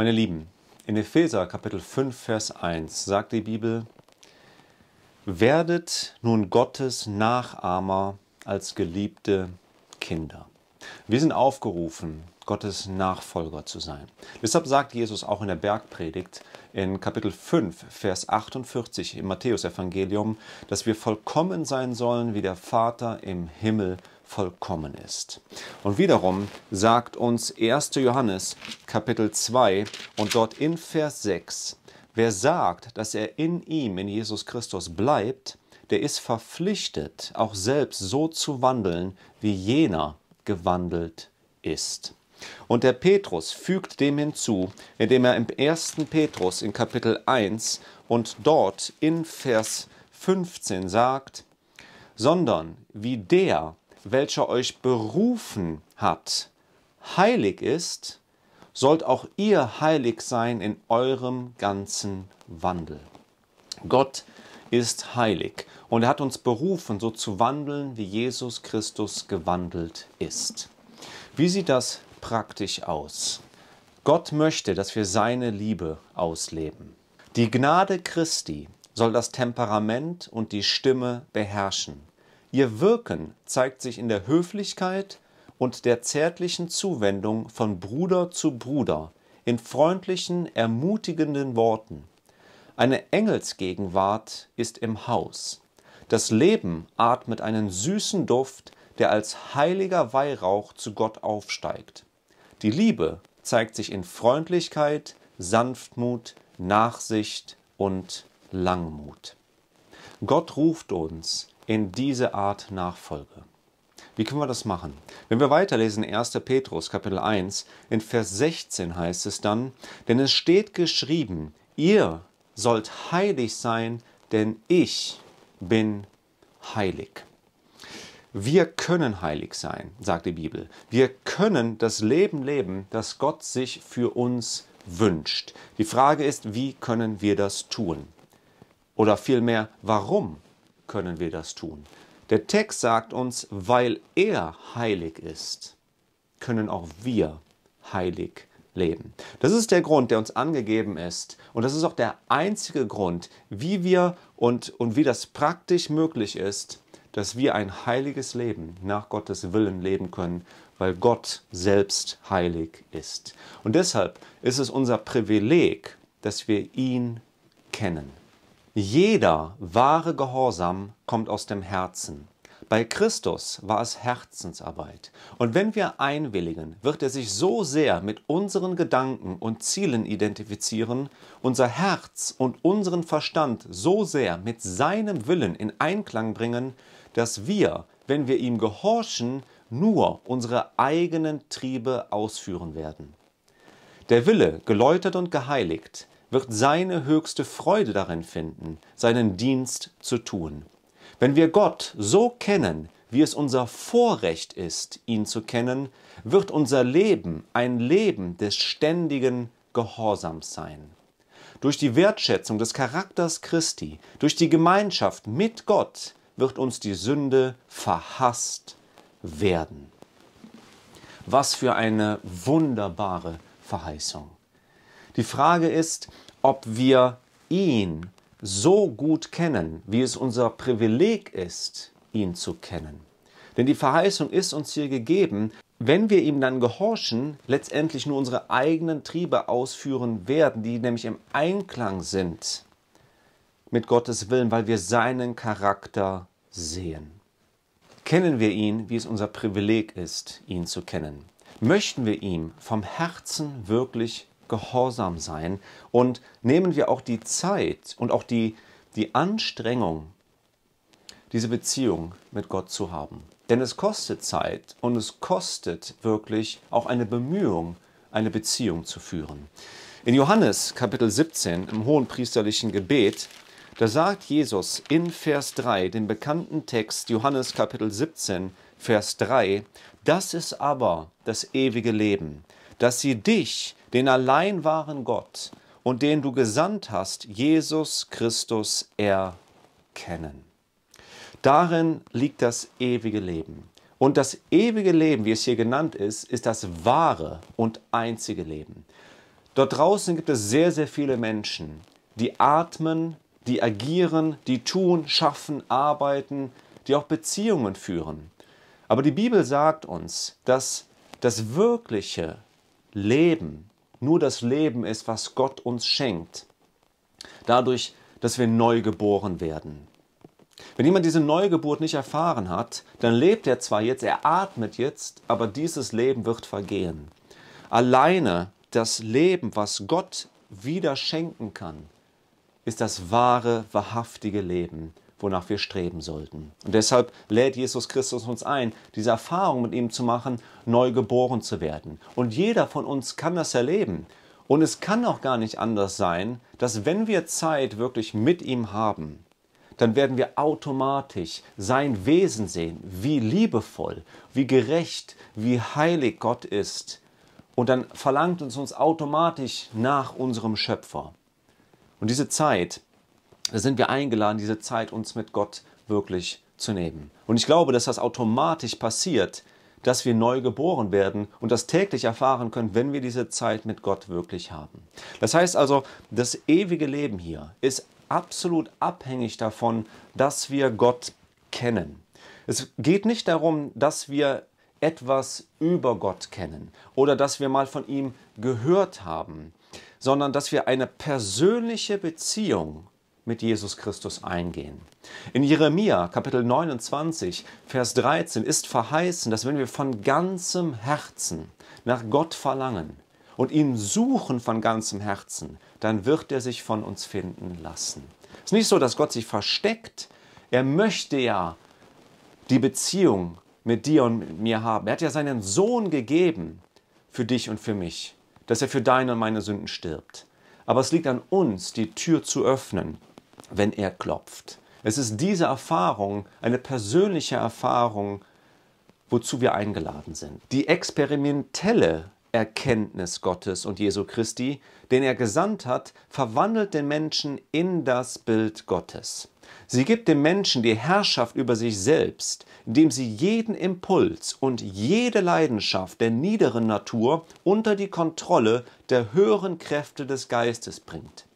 Meine Lieben, in Epheser Kapitel 5, Vers 1 sagt die Bibel, Werdet nun Gottes Nachahmer als geliebte Kinder. Wir sind aufgerufen, Gottes Nachfolger zu sein. Deshalb sagt Jesus auch in der Bergpredigt in Kapitel 5, Vers 48 im Matthäusevangelium, dass wir vollkommen sein sollen, wie der Vater im Himmel vollkommen ist. Und wiederum sagt uns 1. Johannes Kapitel 2 und dort in Vers 6, wer sagt, dass er in ihm, in Jesus Christus bleibt, der ist verpflichtet, auch selbst so zu wandeln, wie jener gewandelt ist. Und der Petrus fügt dem hinzu, indem er im 1. Petrus in Kapitel 1 und dort in Vers 15 sagt, sondern wie der, welcher euch berufen hat, heilig ist, sollt auch ihr heilig sein in eurem ganzen Wandel. Gott ist heilig und er hat uns berufen, so zu wandeln, wie Jesus Christus gewandelt ist. Wie sieht das praktisch aus? Gott möchte, dass wir seine Liebe ausleben. Die Gnade Christi soll das Temperament und die Stimme beherrschen. Ihr Wirken zeigt sich in der Höflichkeit und der zärtlichen Zuwendung von Bruder zu Bruder, in freundlichen, ermutigenden Worten. Eine Engelsgegenwart ist im Haus. Das Leben atmet einen süßen Duft, der als heiliger Weihrauch zu Gott aufsteigt. Die Liebe zeigt sich in Freundlichkeit, Sanftmut, Nachsicht und Langmut. Gott ruft uns in diese Art Nachfolge. Wie können wir das machen? Wenn wir weiterlesen 1. Petrus Kapitel 1, in Vers 16 heißt es dann, denn es steht geschrieben, ihr sollt heilig sein, denn ich bin heilig. Wir können heilig sein, sagt die Bibel. Wir können das Leben leben, das Gott sich für uns wünscht. Die Frage ist, wie können wir das tun? Oder vielmehr, warum können wir das tun. Der Text sagt uns, weil er heilig ist, können auch wir heilig leben. Das ist der Grund, der uns angegeben ist. Und das ist auch der einzige Grund, wie wir und, und wie das praktisch möglich ist, dass wir ein heiliges Leben nach Gottes Willen leben können, weil Gott selbst heilig ist. Und deshalb ist es unser Privileg, dass wir ihn kennen. Jeder wahre Gehorsam kommt aus dem Herzen. Bei Christus war es Herzensarbeit. Und wenn wir einwilligen, wird er sich so sehr mit unseren Gedanken und Zielen identifizieren, unser Herz und unseren Verstand so sehr mit seinem Willen in Einklang bringen, dass wir, wenn wir ihm gehorchen, nur unsere eigenen Triebe ausführen werden. Der Wille, geläutert und geheiligt, wird seine höchste Freude darin finden, seinen Dienst zu tun. Wenn wir Gott so kennen, wie es unser Vorrecht ist, ihn zu kennen, wird unser Leben ein Leben des ständigen Gehorsams sein. Durch die Wertschätzung des Charakters Christi, durch die Gemeinschaft mit Gott wird uns die Sünde verhasst werden. Was für eine wunderbare Verheißung. Die Frage ist, ob wir ihn so gut kennen, wie es unser Privileg ist, ihn zu kennen. Denn die Verheißung ist uns hier gegeben, wenn wir ihm dann gehorchen, letztendlich nur unsere eigenen Triebe ausführen werden, die nämlich im Einklang sind mit Gottes Willen, weil wir seinen Charakter sehen. Kennen wir ihn, wie es unser Privileg ist, ihn zu kennen? Möchten wir ihm vom Herzen wirklich gehorsam sein und nehmen wir auch die Zeit und auch die, die Anstrengung, diese Beziehung mit Gott zu haben. Denn es kostet Zeit und es kostet wirklich auch eine Bemühung, eine Beziehung zu führen. In Johannes Kapitel 17 im hohen priesterlichen Gebet, da sagt Jesus in Vers 3, den bekannten Text Johannes Kapitel 17, Vers 3, das ist aber das ewige Leben, dass sie dich, den allein wahren Gott und den du gesandt hast, Jesus Christus, erkennen. Darin liegt das ewige Leben. Und das ewige Leben, wie es hier genannt ist, ist das wahre und einzige Leben. Dort draußen gibt es sehr, sehr viele Menschen, die atmen, die agieren, die tun, schaffen, arbeiten, die auch Beziehungen führen. Aber die Bibel sagt uns, dass das wirkliche Leben nur das Leben ist, was Gott uns schenkt. Dadurch, dass wir neu geboren werden. Wenn jemand diese Neugeburt nicht erfahren hat, dann lebt er zwar jetzt, er atmet jetzt, aber dieses Leben wird vergehen. Alleine das Leben, was Gott wieder schenken kann, ist das wahre, wahrhaftige Leben, wonach wir streben sollten. Und deshalb lädt Jesus Christus uns ein, diese Erfahrung mit ihm zu machen, neu geboren zu werden. Und jeder von uns kann das erleben. Und es kann auch gar nicht anders sein, dass wenn wir Zeit wirklich mit ihm haben, dann werden wir automatisch sein Wesen sehen, wie liebevoll, wie gerecht, wie heilig Gott ist. Und dann verlangt uns uns automatisch nach unserem Schöpfer. Und diese Zeit, sind wir eingeladen, diese Zeit uns mit Gott wirklich zu nehmen. Und ich glaube, dass das automatisch passiert, dass wir neu geboren werden und das täglich erfahren können, wenn wir diese Zeit mit Gott wirklich haben. Das heißt also, das ewige Leben hier ist absolut abhängig davon, dass wir Gott kennen. Es geht nicht darum, dass wir etwas über Gott kennen oder dass wir mal von ihm gehört haben, sondern dass wir eine persönliche Beziehung mit Jesus Christus eingehen. In Jeremia Kapitel 29, Vers 13 ist verheißen, dass wenn wir von ganzem Herzen nach Gott verlangen und ihn suchen von ganzem Herzen, dann wird er sich von uns finden lassen. Es ist nicht so, dass Gott sich versteckt. Er möchte ja die Beziehung mit dir und mit mir haben. Er hat ja seinen Sohn gegeben für dich und für mich, dass er für deine und meine Sünden stirbt. Aber es liegt an uns, die Tür zu öffnen, wenn er klopft. Es ist diese Erfahrung, eine persönliche Erfahrung, wozu wir eingeladen sind. Die experimentelle Erkenntnis Gottes und Jesu Christi, den er gesandt hat, verwandelt den Menschen in das Bild Gottes. Sie gibt dem Menschen die Herrschaft über sich selbst, indem sie jeden Impuls und jede Leidenschaft der niederen Natur unter die Kontrolle der höheren Kräfte des Geistes bringt.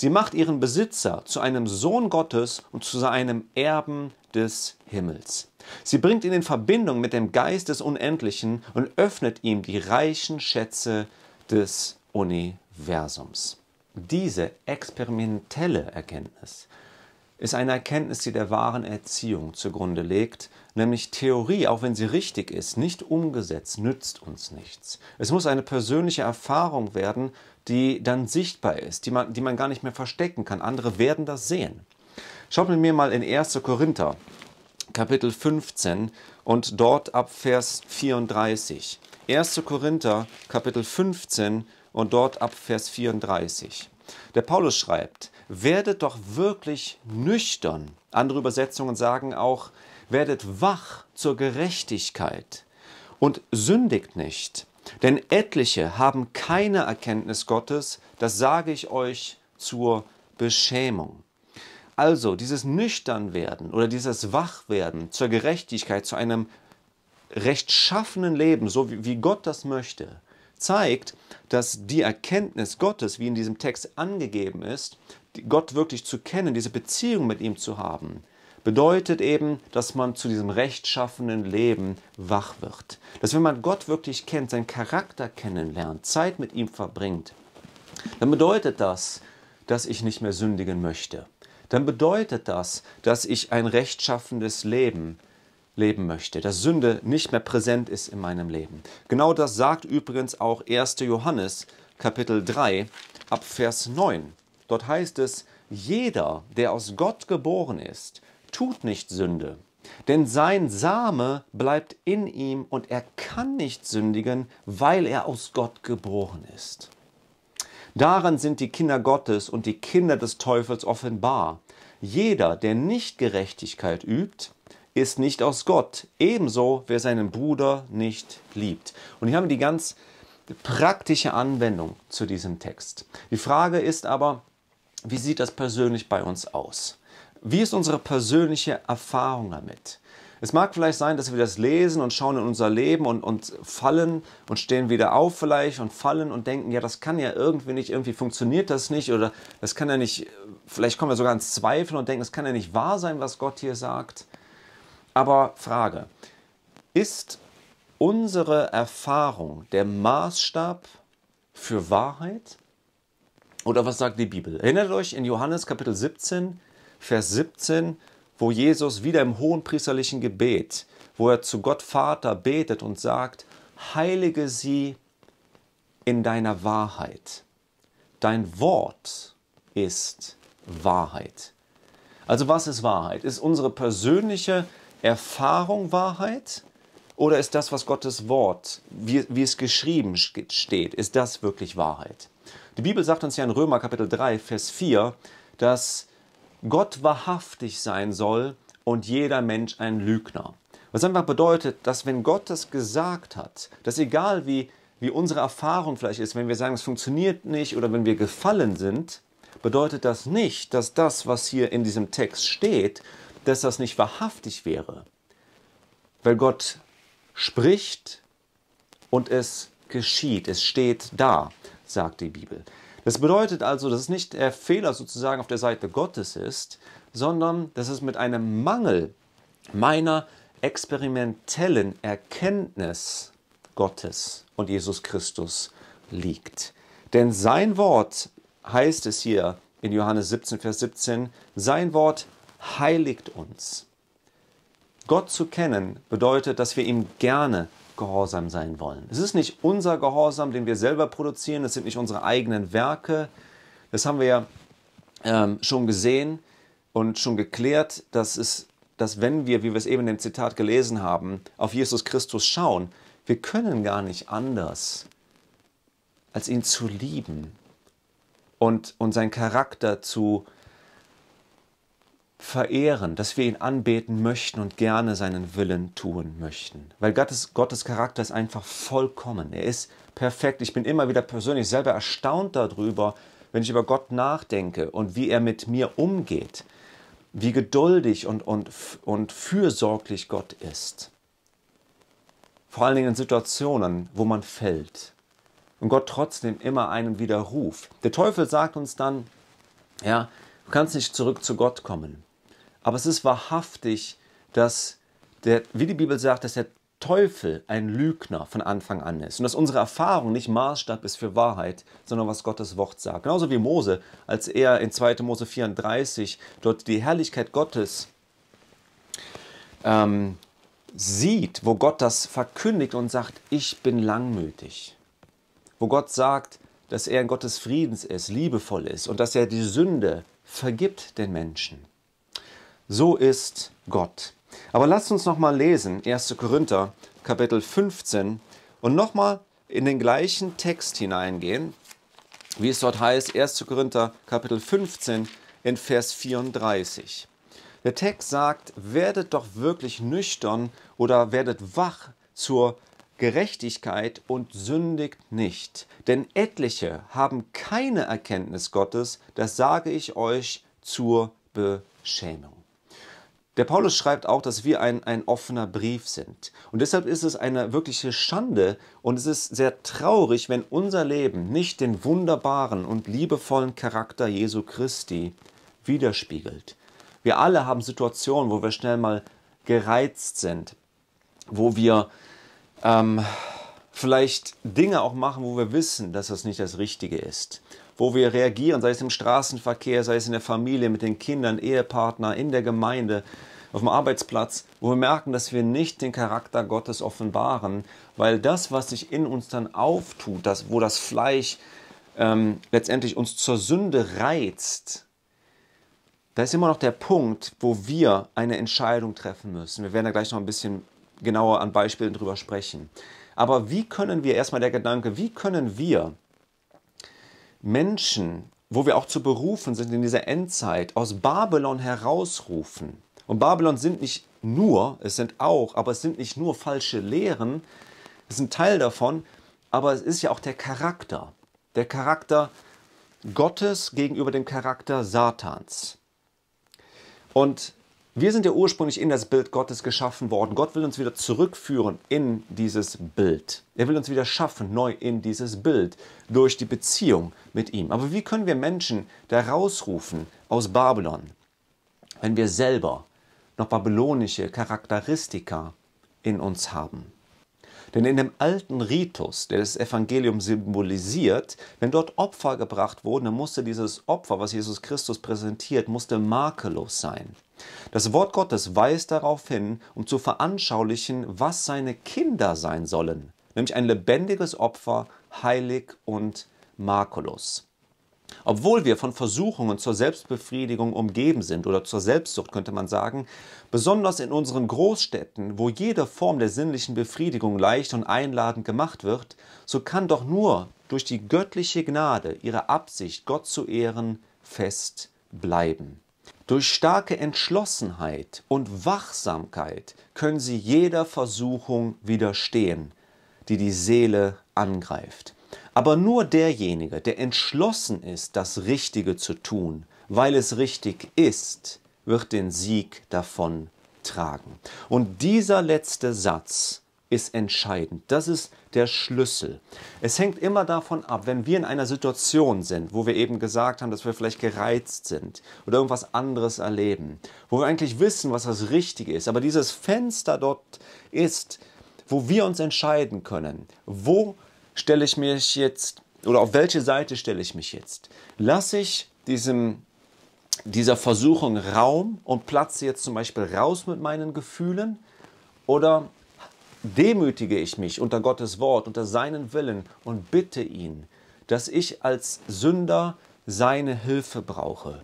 Sie macht ihren Besitzer zu einem Sohn Gottes und zu einem Erben des Himmels. Sie bringt ihn in Verbindung mit dem Geist des Unendlichen und öffnet ihm die reichen Schätze des Universums. Diese experimentelle Erkenntnis ist eine Erkenntnis, die der wahren Erziehung zugrunde legt, nämlich Theorie, auch wenn sie richtig ist, nicht umgesetzt, nützt uns nichts. Es muss eine persönliche Erfahrung werden, die dann sichtbar ist, die man, die man gar nicht mehr verstecken kann. Andere werden das sehen. Schaut mit mir mal in 1. Korinther, Kapitel 15 und dort ab Vers 34. 1. Korinther, Kapitel 15 und dort ab Vers 34. Der Paulus schreibt, werdet doch wirklich nüchtern. Andere Übersetzungen sagen auch, werdet wach zur Gerechtigkeit und sündigt nicht. Denn etliche haben keine Erkenntnis Gottes, das sage ich euch zur Beschämung. Also dieses Nüchternwerden oder dieses Wachwerden zur Gerechtigkeit, zu einem rechtschaffenen Leben, so wie, Gott das möchte, zeigt, dass die Erkenntnis Gottes, wie in diesem Text angegeben ist, Gott wirklich zu kennen, diese Beziehung mit ihm zu haben, bedeutet eben, dass man zu diesem rechtschaffenen Leben wach wird. Dass wenn man Gott wirklich kennt, seinen Charakter kennenlernt, Zeit mit ihm verbringt, dann bedeutet das, dass ich nicht mehr sündigen möchte. Dann bedeutet das, dass ich ein rechtschaffendes Leben leben möchte, dass Sünde nicht mehr präsent ist in meinem Leben. Genau das sagt übrigens auch 1. Johannes Kapitel 3 ab Vers 9. Dort heißt es, jeder, der aus Gott geboren ist, tut nicht Sünde, denn sein Same bleibt in ihm und er kann nicht sündigen, weil er aus Gott geboren ist. Daran sind die Kinder Gottes und die Kinder des Teufels offenbar. Jeder, der nicht Gerechtigkeit übt, ist nicht aus Gott, ebenso wer seinen Bruder nicht liebt. Und hier haben wir die ganz praktische Anwendung zu diesem Text. Die Frage ist aber, wie sieht das persönlich bei uns aus? Wie ist unsere persönliche Erfahrung damit? Es mag vielleicht sein, dass wir das lesen und schauen in unser Leben und, und fallen und stehen wieder auf vielleicht und fallen und denken, ja, das kann ja irgendwie nicht, irgendwie funktioniert das nicht oder das kann ja nicht, vielleicht kommen wir sogar ins Zweifeln und denken, es kann ja nicht wahr sein, was Gott hier sagt. Aber Frage, ist unsere Erfahrung der Maßstab für Wahrheit? Oder was sagt die Bibel? Erinnert euch in Johannes Kapitel 17, Vers 17, wo Jesus wieder im hohenpriesterlichen Gebet, wo er zu Gott Vater betet und sagt, heilige sie in deiner Wahrheit. Dein Wort ist Wahrheit. Also was ist Wahrheit? Ist unsere persönliche Erfahrung Wahrheit? Oder ist das, was Gottes Wort, wie, wie es geschrieben steht, ist das wirklich Wahrheit? Die Bibel sagt uns ja in Römer Kapitel 3, Vers 4, dass Gott wahrhaftig sein soll und jeder Mensch ein Lügner. Was einfach bedeutet, dass wenn Gott das gesagt hat, dass egal wie, wie unsere Erfahrung vielleicht ist, wenn wir sagen, es funktioniert nicht oder wenn wir gefallen sind, bedeutet das nicht, dass das, was hier in diesem Text steht, dass das nicht wahrhaftig wäre. Weil Gott spricht und es geschieht, es steht da, sagt die Bibel. Das bedeutet also, dass es nicht der Fehler sozusagen auf der Seite Gottes ist, sondern dass es mit einem Mangel meiner experimentellen Erkenntnis Gottes und Jesus Christus liegt. Denn sein Wort heißt es hier in Johannes 17, Vers 17, sein Wort heiligt uns. Gott zu kennen bedeutet, dass wir ihm gerne gehorsam sein wollen. Es ist nicht unser Gehorsam, den wir selber produzieren, es sind nicht unsere eigenen Werke. Das haben wir ja ähm, schon gesehen und schon geklärt, dass, es, dass wenn wir, wie wir es eben dem Zitat gelesen haben, auf Jesus Christus schauen, wir können gar nicht anders, als ihn zu lieben und, und seinen Charakter zu verehren, dass wir ihn anbeten möchten und gerne seinen Willen tun möchten. Weil Gottes, Gottes Charakter ist einfach vollkommen. Er ist perfekt. Ich bin immer wieder persönlich selber erstaunt darüber, wenn ich über Gott nachdenke und wie er mit mir umgeht, wie geduldig und, und, und fürsorglich Gott ist. Vor allen Dingen in Situationen, wo man fällt und Gott trotzdem immer einen wieder ruft. Der Teufel sagt uns dann, ja, du kannst nicht zurück zu Gott kommen. Aber es ist wahrhaftig, dass, der, wie die Bibel sagt, dass der Teufel ein Lügner von Anfang an ist und dass unsere Erfahrung nicht Maßstab ist für Wahrheit, sondern was Gottes Wort sagt. Genauso wie Mose, als er in 2. Mose 34 dort die Herrlichkeit Gottes ähm, sieht, wo Gott das verkündigt und sagt, ich bin langmütig. Wo Gott sagt, dass er ein Gottes Friedens ist, liebevoll ist und dass er die Sünde vergibt den Menschen. So ist Gott. Aber lasst uns nochmal lesen, 1. Korinther, Kapitel 15, und nochmal in den gleichen Text hineingehen, wie es dort heißt, 1. Korinther, Kapitel 15, in Vers 34. Der Text sagt, werdet doch wirklich nüchtern oder werdet wach zur Gerechtigkeit und sündigt nicht. Denn etliche haben keine Erkenntnis Gottes, das sage ich euch zur Beschämung. Der Paulus schreibt auch, dass wir ein, ein offener Brief sind. Und deshalb ist es eine wirkliche Schande und es ist sehr traurig, wenn unser Leben nicht den wunderbaren und liebevollen Charakter Jesu Christi widerspiegelt. Wir alle haben Situationen, wo wir schnell mal gereizt sind, wo wir ähm, vielleicht Dinge auch machen, wo wir wissen, dass das nicht das Richtige ist wo wir reagieren, sei es im Straßenverkehr, sei es in der Familie, mit den Kindern, Ehepartner, in der Gemeinde, auf dem Arbeitsplatz, wo wir merken, dass wir nicht den Charakter Gottes offenbaren, weil das, was sich in uns dann auftut, das, wo das Fleisch ähm, letztendlich uns zur Sünde reizt, da ist immer noch der Punkt, wo wir eine Entscheidung treffen müssen. Wir werden da gleich noch ein bisschen genauer an Beispielen drüber sprechen. Aber wie können wir, erstmal der Gedanke, wie können wir Menschen, wo wir auch zu berufen sind in dieser Endzeit, aus Babylon herausrufen. Und Babylon sind nicht nur, es sind auch, aber es sind nicht nur falsche Lehren, es ist ein Teil davon, aber es ist ja auch der Charakter. Der Charakter Gottes gegenüber dem Charakter Satans. Und Wir sind ja ursprünglich in das Bild Gottes geschaffen worden. Gott will uns wieder zurückführen in dieses Bild. Er will uns wieder schaffen, neu in dieses Bild, durch die Beziehung mit ihm. Aber wie können wir Menschen da rausrufen aus Babylon, wenn wir selber noch babylonische Charakteristika in uns haben? Denn in dem alten Ritus, der das Evangelium symbolisiert, wenn dort Opfer gebracht wurden, dann musste dieses Opfer, was Jesus Christus präsentiert, musste makellos sein. Das Wort Gottes weist darauf hin, um zu veranschaulichen, was seine Kinder sein sollen, nämlich ein lebendiges Opfer, heilig und makellos. Obwohl wir von Versuchungen zur Selbstbefriedigung umgeben sind oder zur Selbstsucht, könnte man sagen, besonders in unseren Großstädten, wo jede Form der sinnlichen Befriedigung leicht und einladend gemacht wird, so kann doch nur durch die göttliche Gnade ihre Absicht, Gott zu ehren, fest bleiben. Durch starke Entschlossenheit und Wachsamkeit können sie jeder Versuchung widerstehen, die die Seele angreift. Aber nur derjenige, der entschlossen ist, das Richtige zu tun, weil es richtig ist, wird den Sieg davon tragen. Und dieser letzte Satz ist entscheidend. Das ist der Schlüssel. Es hängt immer davon ab, wenn wir in einer Situation sind, wo wir eben gesagt haben, dass wir vielleicht gereizt sind oder irgendwas anderes erleben, wo wir eigentlich wissen, was das Richtige ist, aber dieses Fenster dort ist, wo wir uns entscheiden können, wo stelle ich mich jetzt oder auf welche Seite stelle ich mich jetzt? Lasse ich diesem, dieser Versuchung Raum und platze jetzt zum Beispiel raus mit meinen Gefühlen oder demütige ich mich unter Gottes Wort, unter seinen Willen und bitte ihn, dass ich als Sünder seine Hilfe brauche,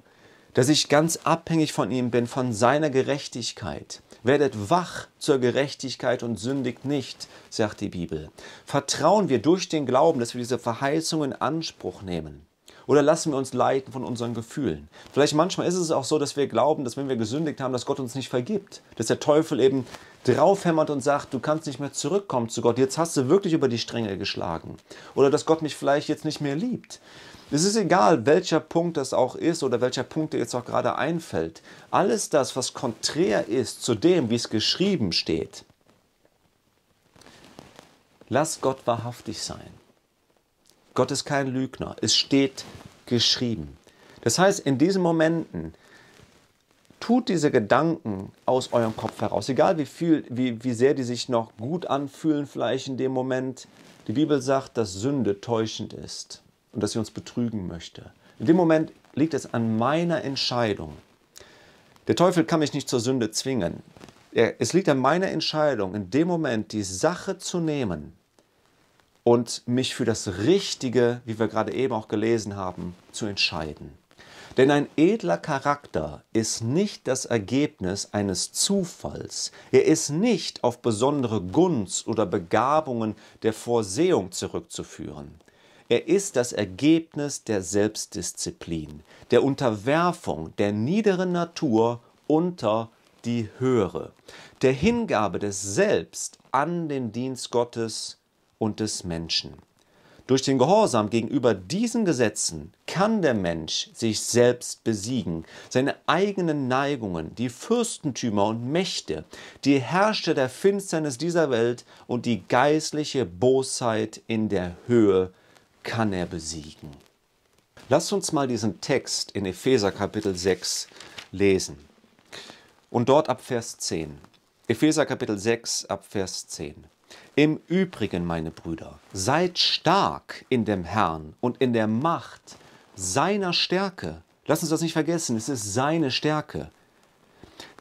dass ich ganz abhängig von ihm bin, von seiner Gerechtigkeit. Werdet wach zur Gerechtigkeit und sündigt nicht, sagt die Bibel. Vertrauen wir durch den Glauben, dass wir diese Verheißung in Anspruch nehmen. Oder lassen wir uns leiten von unseren Gefühlen? Vielleicht manchmal ist es auch so, dass wir glauben, dass wenn wir gesündigt haben, dass Gott uns nicht vergibt. Dass der Teufel eben draufhämmert und sagt, du kannst nicht mehr zurückkommen zu Gott. Jetzt hast du wirklich über die Stränge geschlagen. Oder dass Gott mich vielleicht jetzt nicht mehr liebt. Es ist egal, welcher Punkt das auch ist oder welcher Punkt dir jetzt auch gerade einfällt. Alles das, was konträr ist zu dem, wie es geschrieben steht, lass Gott wahrhaftig sein. Gott ist kein Lügner. Es steht geschrieben. Das heißt, in diesen Momenten tut diese Gedanken aus eurem Kopf heraus, egal wie, viel, wie, wie sehr die sich noch gut anfühlen, vielleicht in dem Moment. Die Bibel sagt, dass Sünde täuschend ist und dass sie uns betrügen möchte. In dem Moment liegt es an meiner Entscheidung. Der Teufel kann mich nicht zur Sünde zwingen. Es liegt an meiner Entscheidung, in dem Moment die Sache zu nehmen und mich für das Richtige, wie wir gerade eben auch gelesen haben, zu entscheiden. Denn ein edler Charakter ist nicht das Ergebnis eines Zufalls. Er ist nicht auf besondere Gunst oder Begabungen der Vorsehung zurückzuführen. Er ist das Ergebnis der Selbstdisziplin, der Unterwerfung der niederen Natur unter die höhere, der Hingabe des Selbst an den Dienst Gottes und des Menschen. Durch den Gehorsam gegenüber diesen Gesetzen kann der Mensch sich selbst besiegen, seine eigenen Neigungen, die Fürstentümer und Mächte, die Herrscher der Finsternis dieser Welt und die geistliche Bosheit in der Höhe kann er besiegen. Lasst uns mal diesen Text in Epheser Kapitel 6 lesen. Und dort ab Vers 10. Epheser Kapitel 6 ab Vers 10. Im Übrigen, meine Brüder, seid stark in dem Herrn und in der Macht seiner Stärke. Lass uns das nicht vergessen, es ist seine Stärke.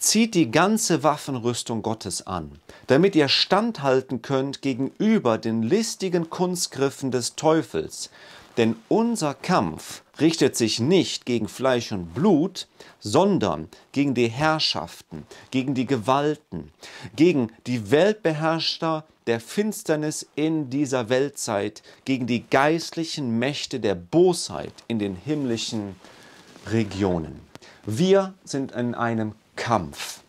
Zieht die ganze Waffenrüstung Gottes an, damit ihr standhalten könnt gegenüber den listigen Kunstgriffen des Teufels. Denn unser Kampf richtet sich nicht gegen Fleisch und Blut, sondern gegen die Herrschaften, gegen die Gewalten, gegen die Weltbeherrscher der Finsternis in dieser Weltzeit, gegen die geistlichen Mächte der Bosheit in den himmlischen Regionen. Wir sind in einem Kampf.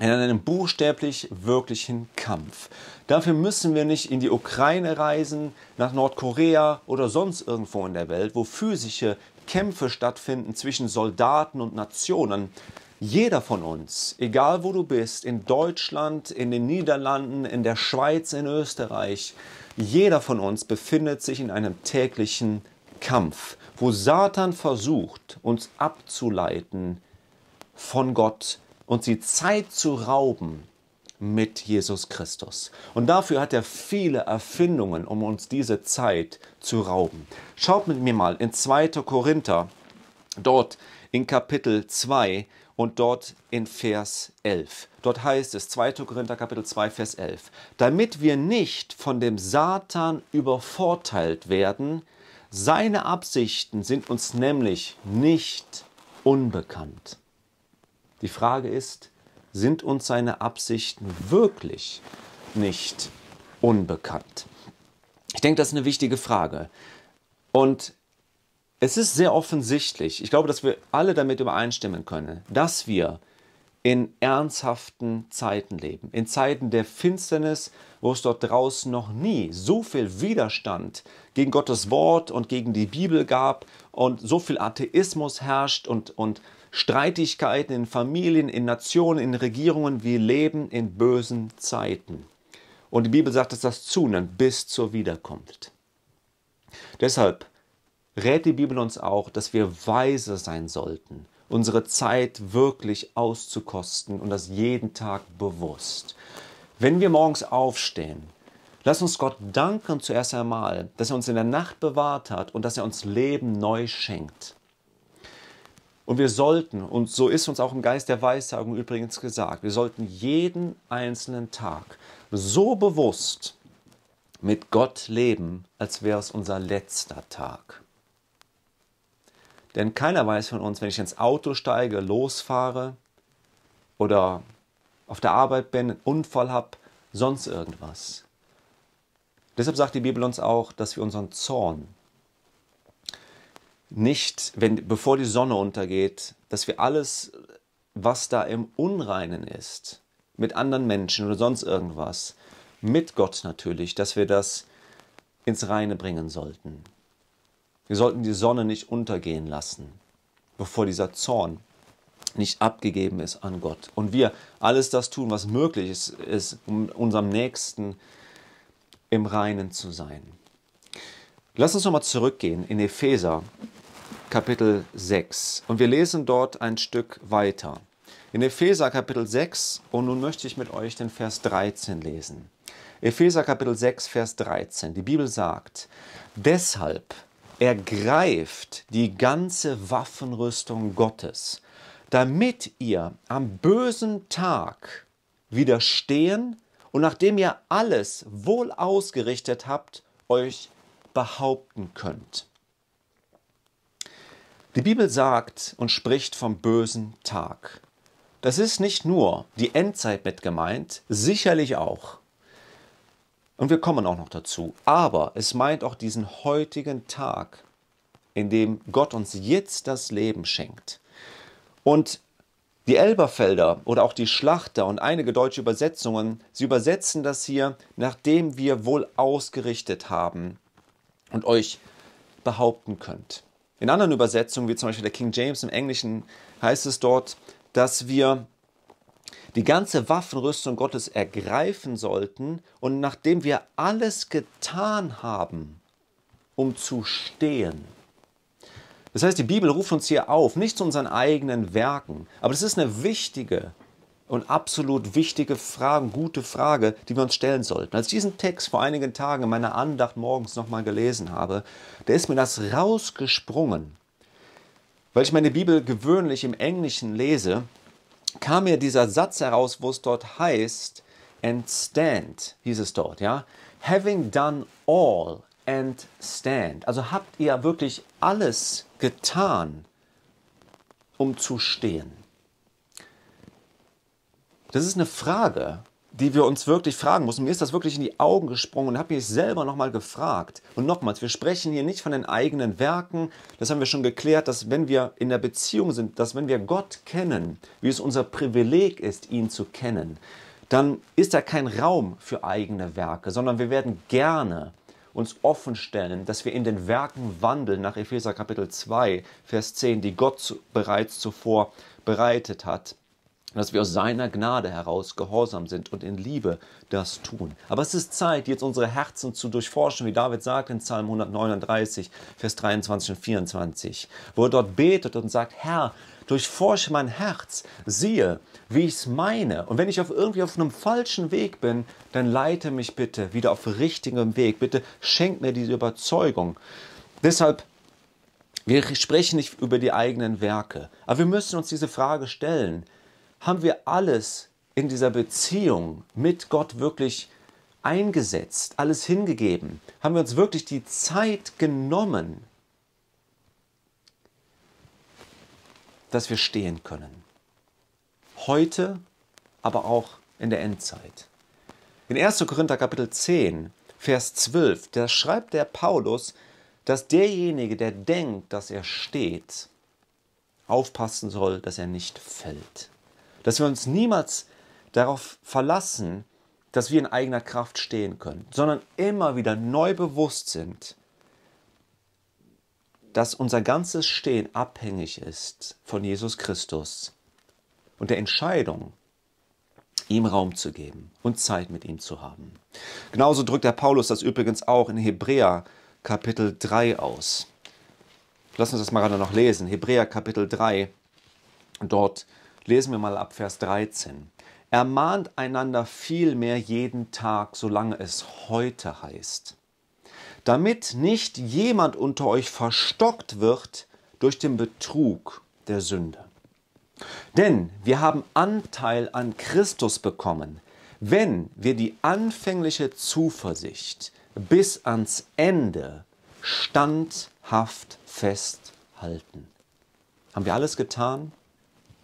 In einem buchstäblich wirklichen Kampf. Dafür müssen wir nicht in die Ukraine reisen, nach Nordkorea oder sonst irgendwo in der Welt, wo physische Kämpfe stattfinden zwischen Soldaten und Nationen. Jeder von uns, egal wo du bist, in Deutschland, in den Niederlanden, in der Schweiz, in Österreich, jeder von uns befindet sich in einem täglichen Kampf, wo Satan versucht, uns abzuleiten von Gott und sie Zeit zu rauben mit Jesus Christus. Und dafür hat er viele Erfindungen, um uns diese Zeit zu rauben. Schaut mit mir mal in 2. Korinther, dort in Kapitel 2 und dort in Vers 11. Dort heißt es, 2. Korinther Kapitel 2, Vers 11, damit wir nicht von dem Satan übervorteilt werden, seine Absichten sind uns nämlich nicht unbekannt. Die Frage ist, sind uns seine Absichten wirklich nicht unbekannt? Ich denke, das ist eine wichtige Frage. Und es ist sehr offensichtlich, ich glaube, dass wir alle damit übereinstimmen können, dass wir in ernsthaften Zeiten leben, in Zeiten der Finsternis, wo es dort draußen noch nie so viel Widerstand gegen Gottes Wort und gegen die Bibel gab und so viel Atheismus herrscht und, und Streitigkeiten in Familien, in Nationen, in Regierungen. Wir leben in bösen Zeiten. Und die Bibel sagt, dass das zunimmt bis zur Wiederkunft. Deshalb rät die Bibel uns auch, dass wir weise sein sollten, unsere Zeit wirklich auszukosten und das jeden Tag bewusst. Wenn wir morgens aufstehen, lass uns Gott danken zuerst einmal, dass er uns in der Nacht bewahrt hat und dass er uns Leben neu schenkt. Und wir sollten, und so ist uns auch im Geist der Weissagung übrigens gesagt, wir sollten jeden einzelnen Tag so bewusst mit Gott leben, als wäre es unser letzter Tag. Denn keiner weiß von uns, wenn ich ins Auto steige, losfahre oder auf der Arbeit bin, einen Unfall habe, sonst irgendwas. Deshalb sagt die Bibel uns auch, dass wir unseren Zorn nicht, wenn, bevor die Sonne untergeht, dass wir alles, was da im Unreinen ist, mit anderen Menschen oder sonst irgendwas, mit Gott natürlich, dass wir das ins Reine bringen sollten. Wir sollten die Sonne nicht untergehen lassen, bevor dieser Zorn nicht abgegeben ist an Gott. Und wir alles das tun, was möglich ist, ist um unserem Nächsten im Reinen zu sein. Lass uns nochmal zurückgehen in Epheser Kapitel 6 und wir lesen dort ein Stück weiter. In Epheser Kapitel 6 und nun möchte ich mit euch den Vers 13 lesen. Epheser Kapitel 6, Vers 13. Die Bibel sagt, deshalb ergreift die ganze Waffenrüstung Gottes, damit ihr am bösen Tag widerstehen und nachdem ihr alles wohl ausgerichtet habt, euch behaupten könnt. Die Bibel sagt und spricht vom bösen Tag. Das ist nicht nur die Endzeit mit gemeint, sicherlich auch. Und wir kommen auch noch dazu. Aber es meint auch diesen heutigen Tag, in dem Gott uns jetzt das Leben schenkt. Und die Elberfelder oder auch die Schlachter und einige deutsche Übersetzungen, sie übersetzen das hier, nachdem wir wohl ausgerichtet haben und euch behaupten könnt. In anderen Übersetzungen, wie zum Beispiel der King James im Englischen, heißt es dort, dass wir die ganze Waffenrüstung Gottes ergreifen sollten und nachdem wir alles getan haben, um zu stehen. Das heißt, die Bibel ruft uns hier auf, nicht zu unseren eigenen Werken, aber es ist eine wichtige und absolut wichtige Frage, gute Frage, die wir uns stellen sollten. Als ich diesen Text vor einigen Tagen in meiner Andacht morgens nochmal gelesen habe, da ist mir das rausgesprungen. Weil ich meine Bibel gewöhnlich im Englischen lese kam mir dieser Satz heraus, wo es dort heißt, and stand, hieß es dort, ja. Having done all and stand. Also habt ihr wirklich alles getan, um zu stehen? Das ist eine Frage, die wir uns wirklich fragen müssen. Mir ist das wirklich in die Augen gesprungen und habe mich selber nochmal gefragt. Und nochmals, wir sprechen hier nicht von den eigenen Werken. Das haben wir schon geklärt, dass wenn wir in der Beziehung sind, dass wenn wir Gott kennen, wie es unser Privileg ist, ihn zu kennen, dann ist da kein Raum für eigene Werke, sondern wir werden gerne uns offen stellen, dass wir in den Werken wandeln, nach Epheser Kapitel 2, Vers 10, die Gott bereits zuvor bereitet hat dass wir aus seiner Gnade heraus gehorsam sind und in Liebe das tun. Aber es ist Zeit, jetzt unsere Herzen zu durchforschen, wie David sagt in Psalm 139, Vers 23 und 24, wo er dort betet und sagt, Herr, durchforsche mein Herz, siehe, wie ich es meine. Und wenn ich auf irgendwie auf einem falschen Weg bin, dann leite mich bitte wieder auf richtigem Weg. Bitte schenk mir diese Überzeugung. Deshalb wir sprechen nicht über die eigenen Werke, aber wir müssen uns diese Frage stellen haben wir alles in dieser Beziehung mit Gott wirklich eingesetzt, alles hingegeben? Haben wir uns wirklich die Zeit genommen, dass wir stehen können? Heute, aber auch in der Endzeit. In 1. Korinther Kapitel 10, Vers 12, da schreibt der Paulus, dass derjenige, der denkt, dass er steht, aufpassen soll, dass er nicht fällt dass wir uns niemals darauf verlassen, dass wir in eigener Kraft stehen können, sondern immer wieder neu bewusst sind, dass unser ganzes Stehen abhängig ist von Jesus Christus und der Entscheidung, ihm Raum zu geben und Zeit mit ihm zu haben. Genauso drückt der Paulus das übrigens auch in Hebräer Kapitel 3 aus. Lass uns das mal gerade noch lesen. Hebräer Kapitel 3. Dort Lesen wir mal ab Vers 13. Ermahnt einander vielmehr jeden Tag, solange es heute heißt, damit nicht jemand unter euch verstockt wird durch den Betrug der Sünde. Denn wir haben Anteil an Christus bekommen, wenn wir die anfängliche Zuversicht bis ans Ende standhaft festhalten. Haben wir alles getan?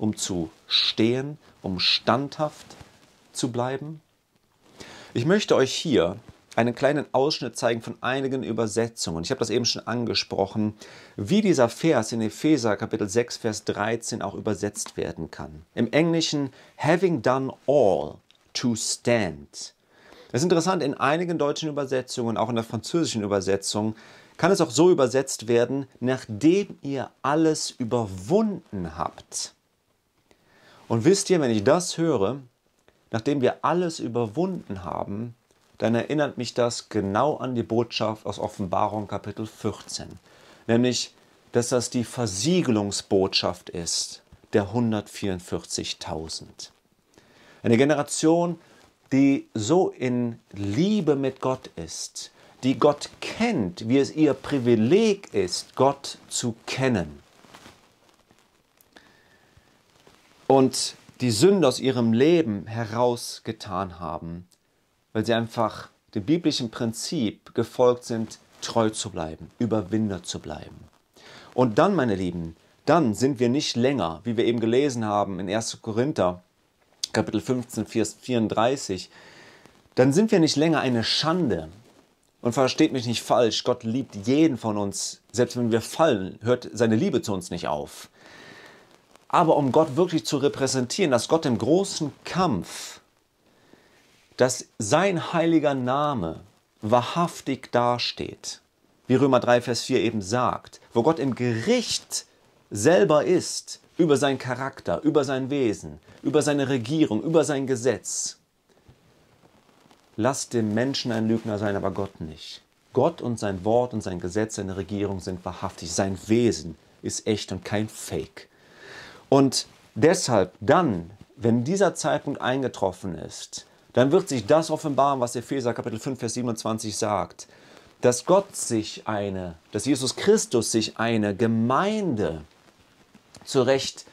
Um zu stehen, um standhaft zu bleiben? Ich möchte euch hier einen kleinen Ausschnitt zeigen von einigen Übersetzungen. Ich habe das eben schon angesprochen, wie dieser Vers in Epheser Kapitel 6, Vers 13 auch übersetzt werden kann. Im Englischen, having done all to stand. Das ist interessant, in einigen deutschen Übersetzungen, auch in der französischen Übersetzung, kann es auch so übersetzt werden, nachdem ihr alles überwunden habt. Und wisst ihr, wenn ich das höre, nachdem wir alles überwunden haben, dann erinnert mich das genau an die Botschaft aus Offenbarung Kapitel 14, nämlich, dass das die Versiegelungsbotschaft ist der 144.000. Eine Generation, die so in Liebe mit Gott ist, die Gott kennt, wie es ihr Privileg ist, Gott zu kennen. Und die Sünde aus ihrem Leben herausgetan haben, weil sie einfach dem biblischen Prinzip gefolgt sind, treu zu bleiben, Überwinder zu bleiben. Und dann, meine Lieben, dann sind wir nicht länger, wie wir eben gelesen haben in 1. Korinther, Kapitel 15, Vers 34, dann sind wir nicht länger eine Schande. Und versteht mich nicht falsch, Gott liebt jeden von uns, selbst wenn wir fallen, hört seine Liebe zu uns nicht auf. Aber um Gott wirklich zu repräsentieren, dass Gott im großen Kampf, dass sein heiliger Name wahrhaftig dasteht, wie Römer 3, Vers 4 eben sagt, wo Gott im Gericht selber ist über seinen Charakter, über sein Wesen, über seine Regierung, über sein Gesetz. Lasst dem Menschen ein Lügner sein, aber Gott nicht. Gott und sein Wort und sein Gesetz, seine Regierung sind wahrhaftig. Sein Wesen ist echt und kein Fake. Und deshalb dann, wenn dieser Zeitpunkt eingetroffen ist, dann wird sich das offenbaren, was Epheser Kapitel 5, Vers 27 sagt, dass Gott sich eine, dass Jesus Christus sich eine Gemeinde zurecht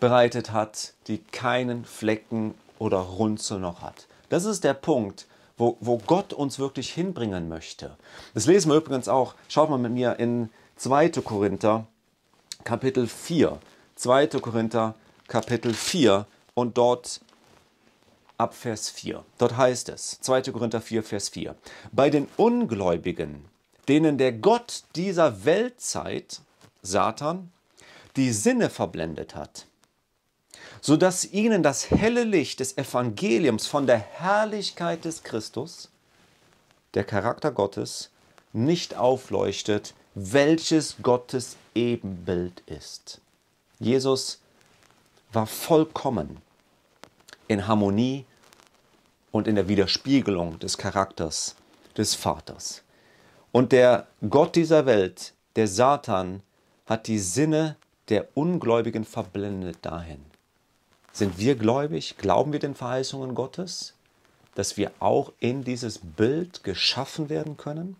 bereitet hat, die keinen Flecken oder Runzel noch hat. Das ist der Punkt, wo, wo Gott uns wirklich hinbringen möchte. Das lesen wir übrigens auch, schaut mal mit mir in 2. Korinther, Kapitel 4. 2. Korinther Kapitel 4 und dort ab Vers 4. Dort heißt es, 2. Korinther 4, Vers 4, bei den Ungläubigen, denen der Gott dieser Weltzeit, Satan, die Sinne verblendet hat, so dass ihnen das helle Licht des Evangeliums von der Herrlichkeit des Christus, der Charakter Gottes, nicht aufleuchtet, welches Gottes Ebenbild ist. Jesus war vollkommen in Harmonie und in der Widerspiegelung des Charakters des Vaters. Und der Gott dieser Welt, der Satan, hat die Sinne der Ungläubigen verblendet dahin. Sind wir gläubig? Glauben wir den Verheißungen Gottes? Dass wir auch in dieses Bild geschaffen werden können?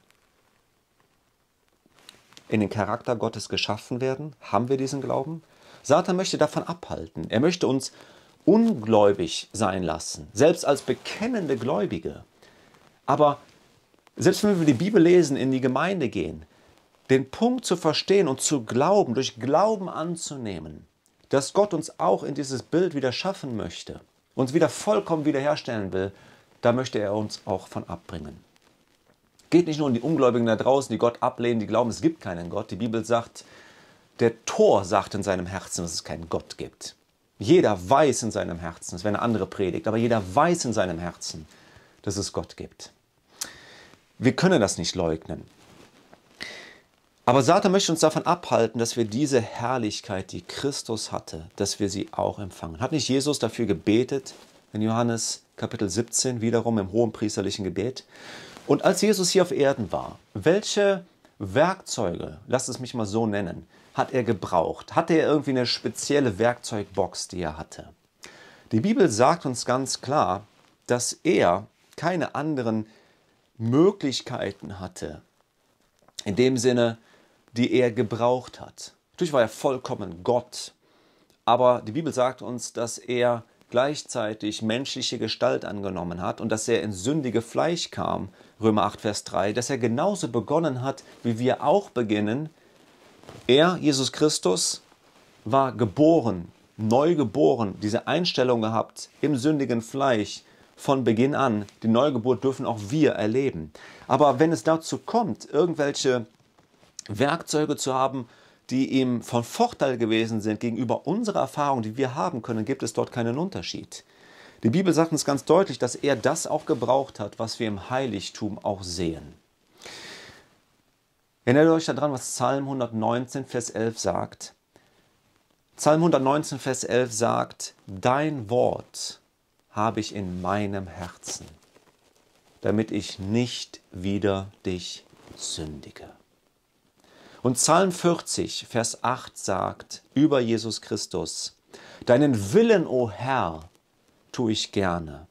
In den Charakter Gottes geschaffen werden? Haben wir diesen Glauben? Satan möchte davon abhalten. Er möchte uns ungläubig sein lassen, selbst als bekennende Gläubige. Aber selbst wenn wir die Bibel lesen, in die Gemeinde gehen, den Punkt zu verstehen und zu glauben, durch Glauben anzunehmen, dass Gott uns auch in dieses Bild wieder schaffen möchte, uns wieder vollkommen wiederherstellen will, da möchte er uns auch von abbringen. Geht nicht nur um die Ungläubigen da draußen, die Gott ablehnen, die glauben, es gibt keinen Gott. Die Bibel sagt, der Tor sagt in seinem Herzen, dass es keinen Gott gibt. Jeder weiß in seinem Herzen, das wäre eine andere Predigt, aber jeder weiß in seinem Herzen, dass es Gott gibt. Wir können das nicht leugnen. Aber Satan möchte uns davon abhalten, dass wir diese Herrlichkeit, die Christus hatte, dass wir sie auch empfangen. Hat nicht Jesus dafür gebetet in Johannes Kapitel 17, wiederum im hohen priesterlichen Gebet? Und als Jesus hier auf Erden war, welche Werkzeuge, lasst es mich mal so nennen, hat er gebraucht? Hatte er irgendwie eine spezielle Werkzeugbox, die er hatte? Die Bibel sagt uns ganz klar, dass er keine anderen Möglichkeiten hatte, in dem Sinne, die er gebraucht hat. Natürlich war er vollkommen Gott, aber die Bibel sagt uns, dass er gleichzeitig menschliche Gestalt angenommen hat und dass er in sündige Fleisch kam, Römer 8, Vers 3, dass er genauso begonnen hat, wie wir auch beginnen, er, Jesus Christus, war geboren, neu geboren, diese Einstellung gehabt im sündigen Fleisch von Beginn an. Die Neugeburt dürfen auch wir erleben. Aber wenn es dazu kommt, irgendwelche Werkzeuge zu haben, die ihm von Vorteil gewesen sind gegenüber unserer Erfahrung, die wir haben können, gibt es dort keinen Unterschied. Die Bibel sagt uns ganz deutlich, dass er das auch gebraucht hat, was wir im Heiligtum auch sehen. Erinnert euch daran, was Psalm 119, Vers 11 sagt. Psalm 119, Vers 11 sagt, Dein Wort habe ich in meinem Herzen, damit ich nicht wieder dich sündige. Und Psalm 40, Vers 8 sagt über Jesus Christus, Deinen Willen, o Herr, tue ich gerne,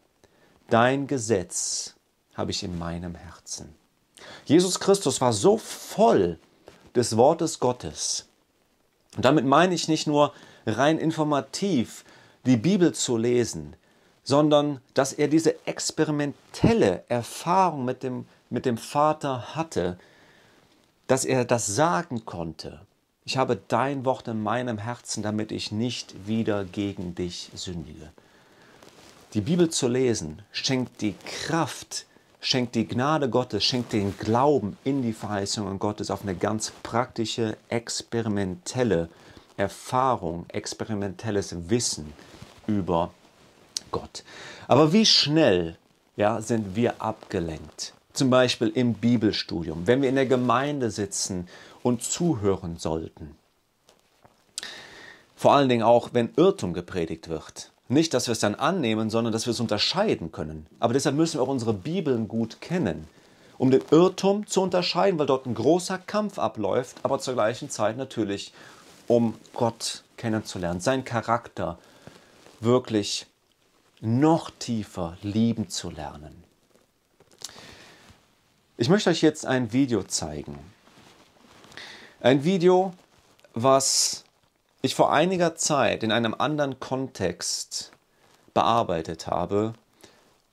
dein Gesetz habe ich in meinem Herzen. Jesus Christus war so voll des Wortes Gottes. Und damit meine ich nicht nur rein informativ die Bibel zu lesen, sondern dass er diese experimentelle Erfahrung mit dem, mit dem Vater hatte, dass er das sagen konnte. Ich habe dein Wort in meinem Herzen, damit ich nicht wieder gegen dich sündige. Die Bibel zu lesen schenkt die Kraft, schenkt die Gnade Gottes, schenkt den Glauben in die Verheißungen Gottes auf eine ganz praktische, experimentelle Erfahrung, experimentelles Wissen über Gott. Aber wie schnell ja, sind wir abgelenkt? Zum Beispiel im Bibelstudium, wenn wir in der Gemeinde sitzen und zuhören sollten. Vor allen Dingen auch, wenn Irrtum gepredigt wird. Nicht, dass wir es dann annehmen, sondern dass wir es unterscheiden können. Aber deshalb müssen wir auch unsere Bibeln gut kennen, um den Irrtum zu unterscheiden, weil dort ein großer Kampf abläuft, aber zur gleichen Zeit natürlich, um Gott kennenzulernen, seinen Charakter wirklich noch tiefer lieben zu lernen. Ich möchte euch jetzt ein Video zeigen. Ein Video, was ich vor einiger Zeit in einem anderen Kontext bearbeitet habe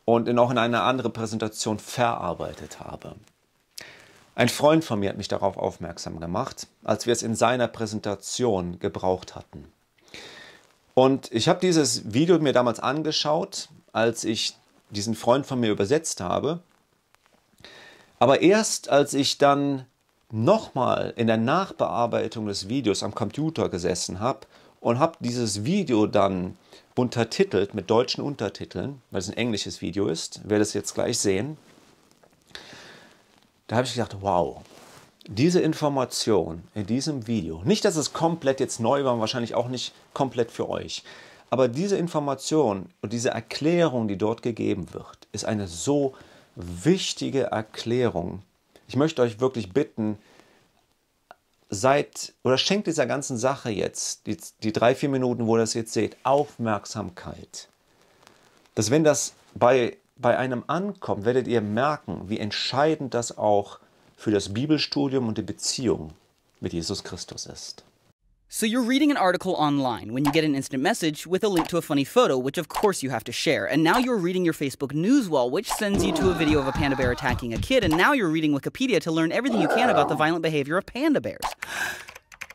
und auch in eine andere Präsentation verarbeitet habe. Ein Freund von mir hat mich darauf aufmerksam gemacht, als wir es in seiner Präsentation gebraucht hatten. Und ich habe dieses Video mir damals angeschaut, als ich diesen Freund von mir übersetzt habe. Aber erst als ich dann nochmal in der Nachbearbeitung des Videos am Computer gesessen habe und habe dieses Video dann untertitelt mit deutschen Untertiteln, weil es ein englisches Video ist, werde es jetzt gleich sehen. da habe ich gedacht, wow, diese Information in diesem Video, nicht, dass es komplett jetzt neu war, wahrscheinlich auch nicht komplett für euch, aber diese Information und diese Erklärung, die dort gegeben wird, ist eine so wichtige Erklärung. Ich möchte euch wirklich bitten, seid oder schenkt dieser ganzen Sache jetzt, die, die drei, vier Minuten, wo ihr das jetzt seht, Aufmerksamkeit. Dass wenn das bei, bei einem ankommt, werdet ihr merken, wie entscheidend das auch für das Bibelstudium und die Beziehung mit Jesus Christus ist. So you're reading an article online when you get an instant message with a link to a funny photo, which of course you have to share. And now you're reading your Facebook news wall, which sends you to a video of a panda bear attacking a kid. And now you're reading Wikipedia to learn everything you can about the violent behavior of panda bears.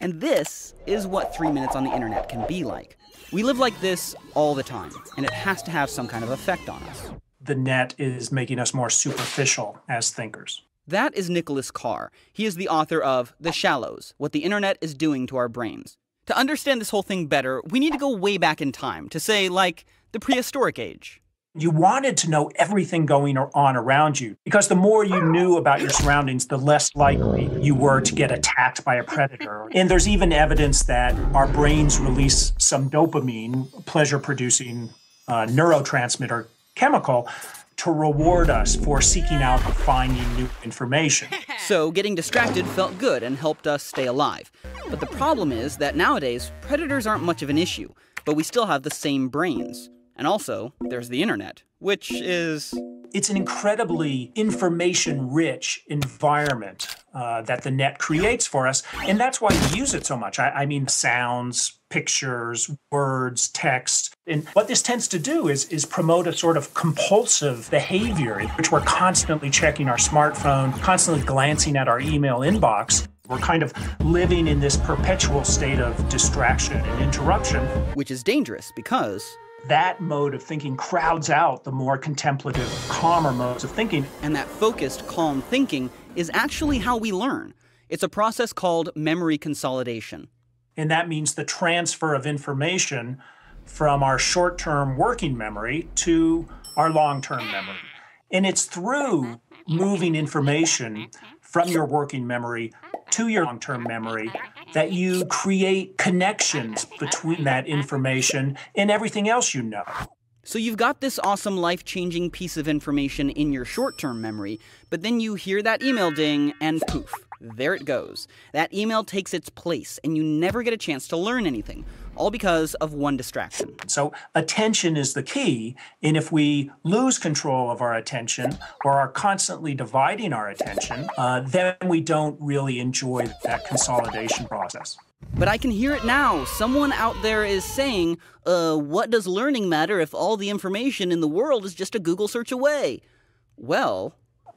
And this is what three minutes on the internet can be like. We live like this all the time, and it has to have some kind of effect on us. The net is making us more superficial as thinkers. That is Nicholas Carr. He is the author of The Shallows What the Internet is Doing to Our Brains. To understand this whole thing better, we need to go way back in time to say, like, the prehistoric age. You wanted to know everything going on around you because the more you knew about your surroundings, the less likely you were to get attacked by a predator. And there's even evidence that our brains release some dopamine, pleasure producing uh, neurotransmitter chemical to reward us for seeking out and finding new information. So, getting distracted felt good and helped us stay alive. But the problem is that nowadays, predators aren't much of an issue, but we still have the same brains. And also, there's the internet, which is. It's an incredibly information rich environment uh, that the net creates for us. And that's why we use it so much. I, I mean, sounds, pictures, words, text. And what this tends to do is, is promote a sort of compulsive behavior in which we're constantly checking our smartphone, constantly glancing at our email inbox. We're kind of living in this perpetual state of distraction and interruption. Which is dangerous because that mode of thinking crowds out the more contemplative, calmer modes of thinking. And that focused, calm thinking is actually how we learn. It's a process called memory consolidation. And that means the transfer of information from our short term working memory to our long term memory. And it's through moving information from your working memory to your long term memory that you create connections between that information and everything else you know. So you've got this awesome life changing piece of information in your short term memory, but then you hear that email ding and poof, there it goes. That email takes its place and you never get a chance to learn anything, all because of one distraction. So attention is the key, and if we lose control of our attention or are constantly dividing our attention, uh, then we don't really enjoy that consolidation process. But I can hear it now. Someone out there is saying, uh, what does learning matter if all the information in the world is just a Google search away? Well,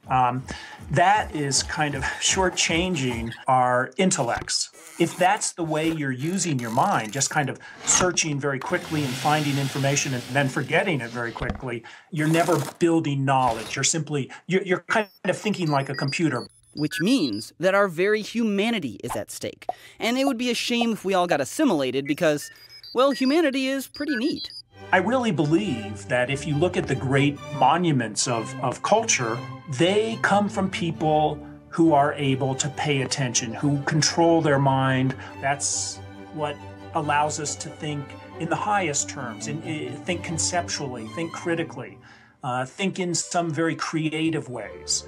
um, that is kind of shortchanging our intellects. If that's the way you're using your mind, just kind of searching very quickly and finding information and then forgetting it very quickly, you're never building knowledge. You're simply, you're, you're kind of thinking like a computer. Which means that our very humanity is at stake. And it would be a shame if we all got assimilated because, well, humanity is pretty neat. I really believe that if you look at the great monuments of, of culture, they come from people who are able to pay attention, who control their mind. That's what allows us to think in the highest terms, and think conceptually, think critically, uh, think in some very creative ways.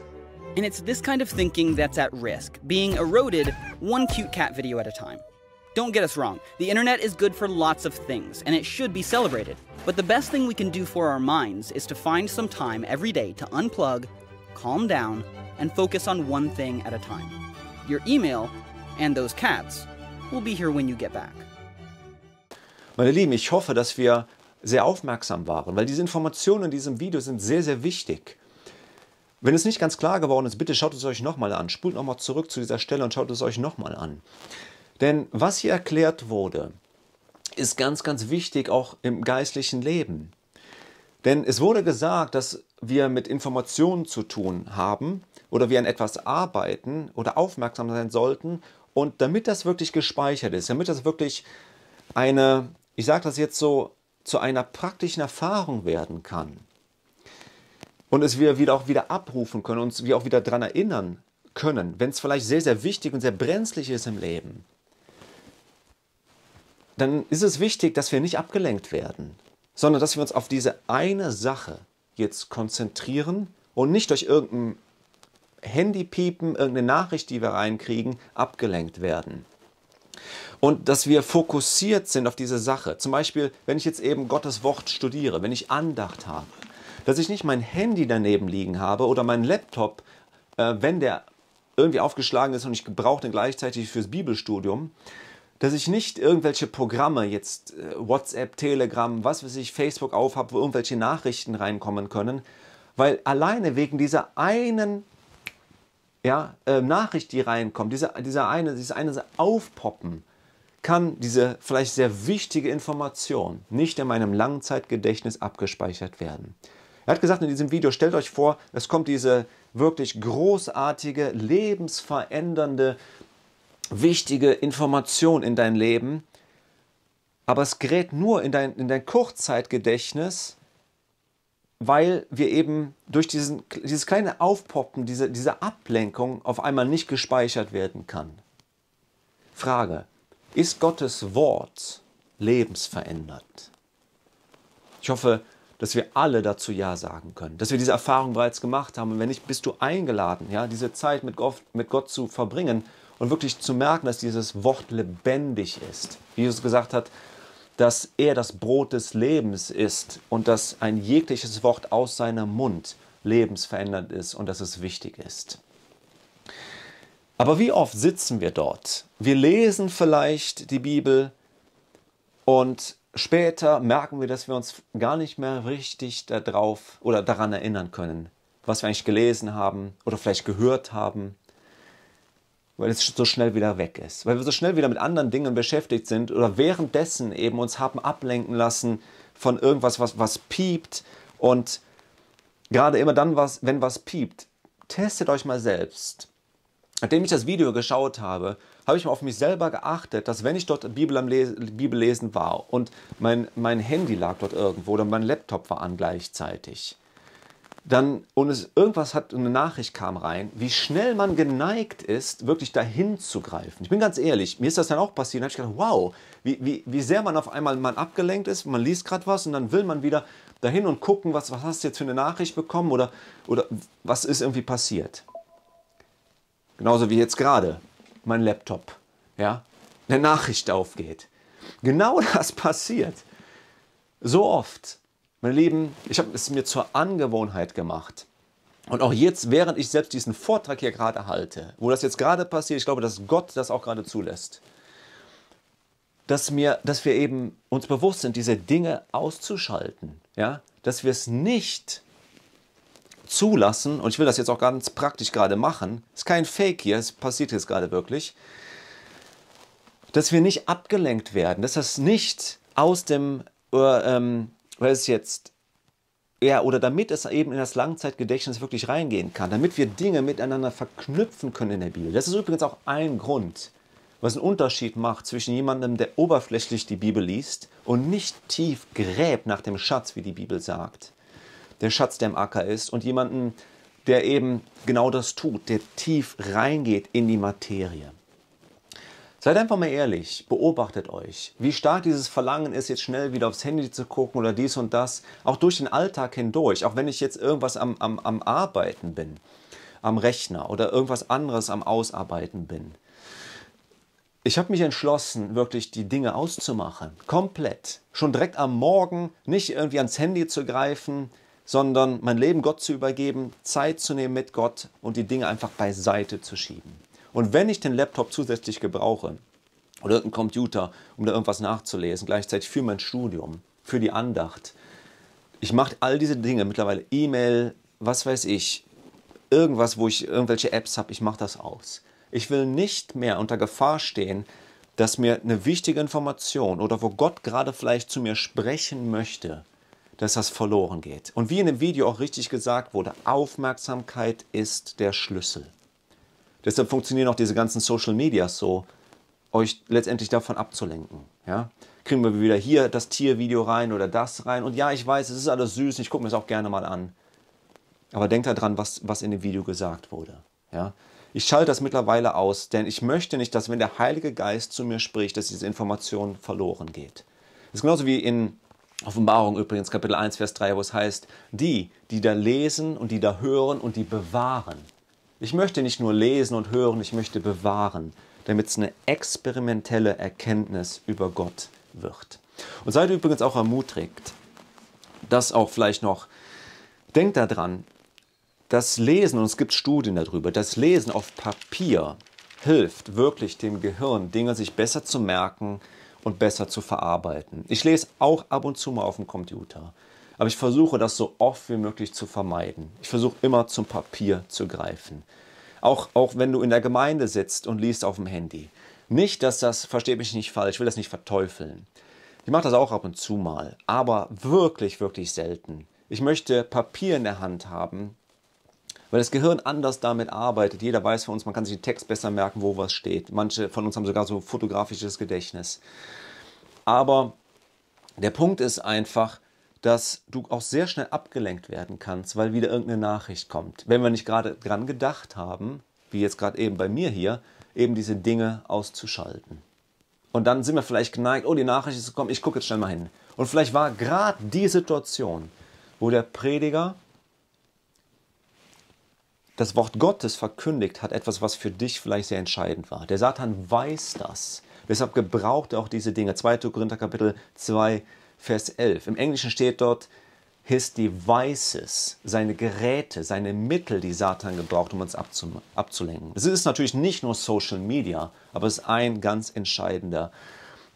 And it's this kind of thinking that's at risk, being eroded one cute cat video at a time. Don't get us wrong, the internet is good for lots of things, and it should be celebrated. But the best thing we can do for our minds is to find some time every day to unplug, calm down, and focus on one thing at a time. Your email and those cats will be here when you get back. Meine Lieben, ich hoffe, dass wir sehr aufmerksam waren, weil diese Informationen in diesem Video sind sehr, sehr wichtig. Wenn es nicht ganz klar geworden ist, bitte schaut es euch nochmal an. Spult nochmal zurück zu dieser Stelle und schaut es euch nochmal an. Denn was hier erklärt wurde, ist ganz, ganz wichtig auch im geistlichen Leben. Denn es wurde gesagt, dass wir mit Informationen zu tun haben oder wir an etwas arbeiten oder aufmerksam sein sollten. Und damit das wirklich gespeichert ist, damit das wirklich eine, ich sage das jetzt so, zu einer praktischen Erfahrung werden kann und es wir wieder auch wieder abrufen können, uns wir auch wieder daran erinnern können, wenn es vielleicht sehr, sehr wichtig und sehr brenzlig ist im Leben, dann ist es wichtig, dass wir nicht abgelenkt werden, sondern dass wir uns auf diese eine Sache jetzt konzentrieren und nicht durch irgendein Handypiepen, irgendeine Nachricht, die wir reinkriegen, abgelenkt werden. Und dass wir fokussiert sind auf diese Sache. Zum Beispiel, wenn ich jetzt eben Gottes Wort studiere, wenn ich Andacht habe, dass ich nicht mein Handy daneben liegen habe oder meinen Laptop, äh, wenn der irgendwie aufgeschlagen ist und ich brauche den gleichzeitig fürs Bibelstudium, dass ich nicht irgendwelche Programme, jetzt äh, WhatsApp, Telegram, was weiß ich, Facebook aufhab, wo irgendwelche Nachrichten reinkommen können, weil alleine wegen dieser einen ja, äh, Nachricht, die reinkommt, dieser, dieser eine, dieses eine Aufpoppen, kann diese vielleicht sehr wichtige Information nicht in meinem Langzeitgedächtnis abgespeichert werden. Er hat gesagt in diesem Video, stellt euch vor, es kommt diese wirklich großartige, lebensverändernde, wichtige Information in dein Leben, aber es gerät nur in dein, in dein Kurzzeitgedächtnis, weil wir eben durch diesen, dieses kleine Aufpoppen, diese, diese Ablenkung auf einmal nicht gespeichert werden kann. Frage, ist Gottes Wort lebensverändert? Ich hoffe, dass wir alle dazu Ja sagen können, dass wir diese Erfahrung bereits gemacht haben. Und wenn nicht, bist du eingeladen, ja, diese Zeit mit Gott, mit Gott zu verbringen und wirklich zu merken, dass dieses Wort lebendig ist. Wie Jesus gesagt hat, dass er das Brot des Lebens ist und dass ein jegliches Wort aus seinem Mund lebensverändernd ist und dass es wichtig ist. Aber wie oft sitzen wir dort? Wir lesen vielleicht die Bibel und später merken wir, dass wir uns gar nicht mehr richtig darauf oder daran erinnern können, was wir eigentlich gelesen haben oder vielleicht gehört haben weil es so schnell wieder weg ist, weil wir so schnell wieder mit anderen Dingen beschäftigt sind oder währenddessen eben uns haben ablenken lassen von irgendwas, was, was piept und gerade immer dann, was, wenn was piept, testet euch mal selbst. Nachdem ich das Video geschaut habe, habe ich mal auf mich selber geachtet, dass wenn ich dort Bibel am Lesen, Bibellesen war und mein, mein Handy lag dort irgendwo oder mein Laptop war an gleichzeitig, dann und es irgendwas hat eine Nachricht kam rein, wie schnell man geneigt ist, wirklich dahin zu greifen. Ich bin ganz ehrlich, mir ist das dann auch passiert. Da habe ich gedacht, wow, wie, wie, wie sehr man auf einmal man abgelenkt ist, man liest gerade was und dann will man wieder dahin und gucken, was, was hast du jetzt für eine Nachricht bekommen oder, oder was ist irgendwie passiert. Genauso wie jetzt gerade mein Laptop, ja, eine Nachricht aufgeht. Genau das passiert. So oft. Meine Lieben, ich habe es mir zur Angewohnheit gemacht. Und auch jetzt, während ich selbst diesen Vortrag hier gerade halte, wo das jetzt gerade passiert, ich glaube, dass Gott das auch gerade zulässt, dass, mir, dass wir eben uns bewusst sind, diese Dinge auszuschalten. Ja? Dass wir es nicht zulassen, und ich will das jetzt auch ganz praktisch gerade machen, ist kein Fake hier, es passiert jetzt gerade wirklich, dass wir nicht abgelenkt werden, dass das nicht aus dem äh, ähm, weil es jetzt ja, oder damit es eben in das Langzeitgedächtnis wirklich reingehen kann, damit wir Dinge miteinander verknüpfen können in der Bibel. Das ist übrigens auch ein Grund, was einen Unterschied macht zwischen jemandem, der oberflächlich die Bibel liest und nicht tief gräbt nach dem Schatz, wie die Bibel sagt. Der Schatz, der im Acker ist, und jemandem, der eben genau das tut, der tief reingeht in die Materie. Seid einfach mal ehrlich, beobachtet euch, wie stark dieses Verlangen ist, jetzt schnell wieder aufs Handy zu gucken oder dies und das, auch durch den Alltag hindurch, auch wenn ich jetzt irgendwas am, am, am Arbeiten bin, am Rechner oder irgendwas anderes am Ausarbeiten bin. Ich habe mich entschlossen, wirklich die Dinge auszumachen, komplett. Schon direkt am Morgen nicht irgendwie ans Handy zu greifen, sondern mein Leben Gott zu übergeben, Zeit zu nehmen mit Gott und die Dinge einfach beiseite zu schieben. Und wenn ich den Laptop zusätzlich gebrauche oder irgendeinen Computer, um da irgendwas nachzulesen, gleichzeitig für mein Studium, für die Andacht, ich mache all diese Dinge mittlerweile, E-Mail, was weiß ich, irgendwas, wo ich irgendwelche Apps habe, ich mache das aus. Ich will nicht mehr unter Gefahr stehen, dass mir eine wichtige Information oder wo Gott gerade vielleicht zu mir sprechen möchte, dass das verloren geht. Und wie in dem Video auch richtig gesagt wurde, Aufmerksamkeit ist der Schlüssel. Deshalb funktionieren auch diese ganzen Social Medias so, euch letztendlich davon abzulenken. Ja? Kriegen wir wieder hier das Tiervideo rein oder das rein. Und ja, ich weiß, es ist alles süß, ich gucke mir es auch gerne mal an. Aber denkt daran, was, was in dem Video gesagt wurde. Ja? Ich schalte das mittlerweile aus, denn ich möchte nicht, dass wenn der Heilige Geist zu mir spricht, dass diese Information verloren geht. Das ist genauso wie in Offenbarung übrigens, Kapitel 1, Vers 3, wo es heißt, die, die da lesen und die da hören und die bewahren. Ich möchte nicht nur lesen und hören, ich möchte bewahren, damit es eine experimentelle Erkenntnis über Gott wird. Und seid übrigens auch ermutigt, das auch vielleicht noch, denkt daran, das Lesen, und es gibt Studien darüber, das Lesen auf Papier hilft wirklich dem Gehirn, Dinge sich besser zu merken, und besser zu verarbeiten. Ich lese auch ab und zu mal auf dem Computer, aber ich versuche das so oft wie möglich zu vermeiden. Ich versuche immer zum Papier zu greifen. Auch, auch wenn du in der Gemeinde sitzt und liest auf dem Handy. Nicht, dass das, verstehe mich nicht falsch, ich will das nicht verteufeln. Ich mache das auch ab und zu mal, aber wirklich, wirklich selten. Ich möchte Papier in der Hand haben, weil das Gehirn anders damit arbeitet. Jeder weiß von uns, man kann sich den Text besser merken, wo was steht. Manche von uns haben sogar so fotografisches Gedächtnis. Aber der Punkt ist einfach, dass du auch sehr schnell abgelenkt werden kannst, weil wieder irgendeine Nachricht kommt. Wenn wir nicht gerade dran gedacht haben, wie jetzt gerade eben bei mir hier, eben diese Dinge auszuschalten. Und dann sind wir vielleicht geneigt, oh, die Nachricht ist gekommen, ich gucke jetzt schnell mal hin. Und vielleicht war gerade die Situation, wo der Prediger das Wort Gottes verkündigt hat, etwas, was für dich vielleicht sehr entscheidend war. Der Satan weiß das. Deshalb gebraucht er auch diese Dinge. 2. Korinther Kapitel 2, Vers 11. Im Englischen steht dort, his devices, seine Geräte, seine Mittel, die Satan gebraucht, um uns abzulenken. Es ist natürlich nicht nur Social Media, aber es ist ein ganz entscheidender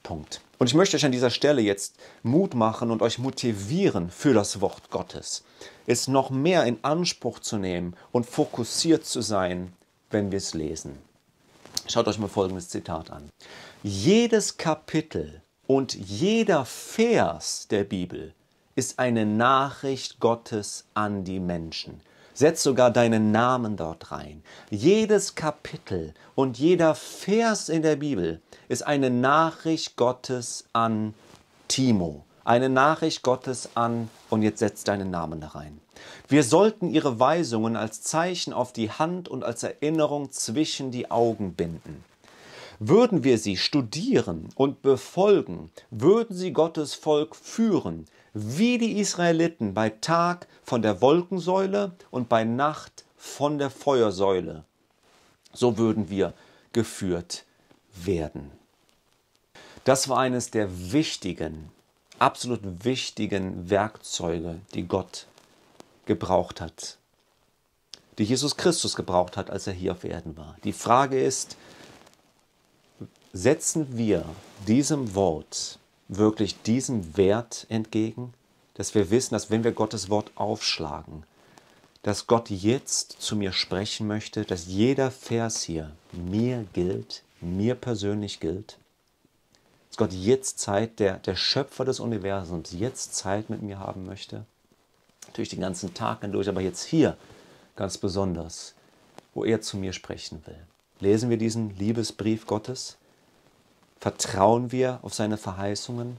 Punkt. Und ich möchte euch an dieser Stelle jetzt Mut machen und euch motivieren für das Wort Gottes es noch mehr in Anspruch zu nehmen und fokussiert zu sein, wenn wir es lesen. Schaut euch mal folgendes Zitat an. Jedes Kapitel und jeder Vers der Bibel ist eine Nachricht Gottes an die Menschen. Setz sogar deinen Namen dort rein. Jedes Kapitel und jeder Vers in der Bibel ist eine Nachricht Gottes an Timo eine Nachricht Gottes an und jetzt setzt deinen Namen da rein. Wir sollten ihre Weisungen als Zeichen auf die Hand und als Erinnerung zwischen die Augen binden. Würden wir sie studieren und befolgen, würden sie Gottes Volk führen, wie die Israeliten bei Tag von der Wolkensäule und bei Nacht von der Feuersäule. So würden wir geführt werden. Das war eines der wichtigen absolut wichtigen Werkzeuge, die Gott gebraucht hat, die Jesus Christus gebraucht hat, als er hier auf Erden war. Die Frage ist, setzen wir diesem Wort wirklich diesen Wert entgegen, dass wir wissen, dass wenn wir Gottes Wort aufschlagen, dass Gott jetzt zu mir sprechen möchte, dass jeder Vers hier mir gilt, mir persönlich gilt? dass Gott jetzt Zeit, der, der Schöpfer des Universums, jetzt Zeit mit mir haben möchte. Natürlich den ganzen Tag hindurch, aber jetzt hier ganz besonders, wo er zu mir sprechen will. Lesen wir diesen Liebesbrief Gottes? Vertrauen wir auf seine Verheißungen?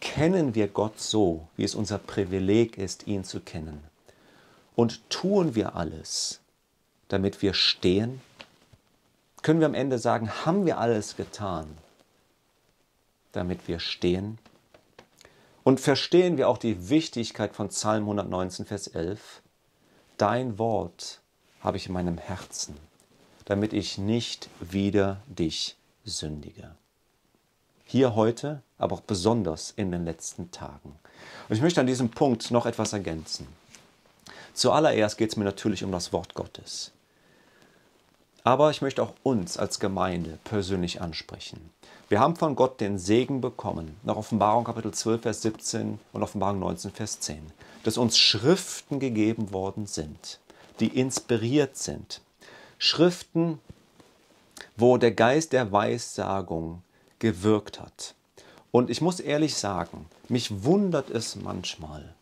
Kennen wir Gott so, wie es unser Privileg ist, ihn zu kennen? Und tun wir alles, damit wir stehen? Können wir am Ende sagen, haben wir alles getan, damit wir stehen? Und verstehen wir auch die Wichtigkeit von Psalm 119, Vers 11? Dein Wort habe ich in meinem Herzen, damit ich nicht wieder dich sündige. Hier heute, aber auch besonders in den letzten Tagen. Und ich möchte an diesem Punkt noch etwas ergänzen. Zuallererst geht es mir natürlich um das Wort Gottes. Aber ich möchte auch uns als Gemeinde persönlich ansprechen. Wir haben von Gott den Segen bekommen, nach Offenbarung Kapitel 12, Vers 17 und Offenbarung 19, Vers 10, dass uns Schriften gegeben worden sind, die inspiriert sind. Schriften, wo der Geist der Weissagung gewirkt hat. Und ich muss ehrlich sagen, mich wundert es manchmal,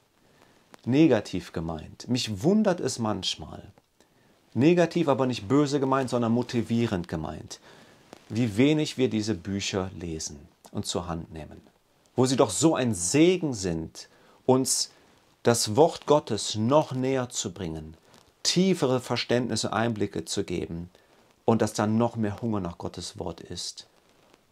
negativ gemeint, mich wundert es manchmal, Negativ, aber nicht böse gemeint, sondern motivierend gemeint. Wie wenig wir diese Bücher lesen und zur Hand nehmen. Wo sie doch so ein Segen sind, uns das Wort Gottes noch näher zu bringen, tiefere Verständnisse, Einblicke zu geben und dass da noch mehr Hunger nach Gottes Wort ist.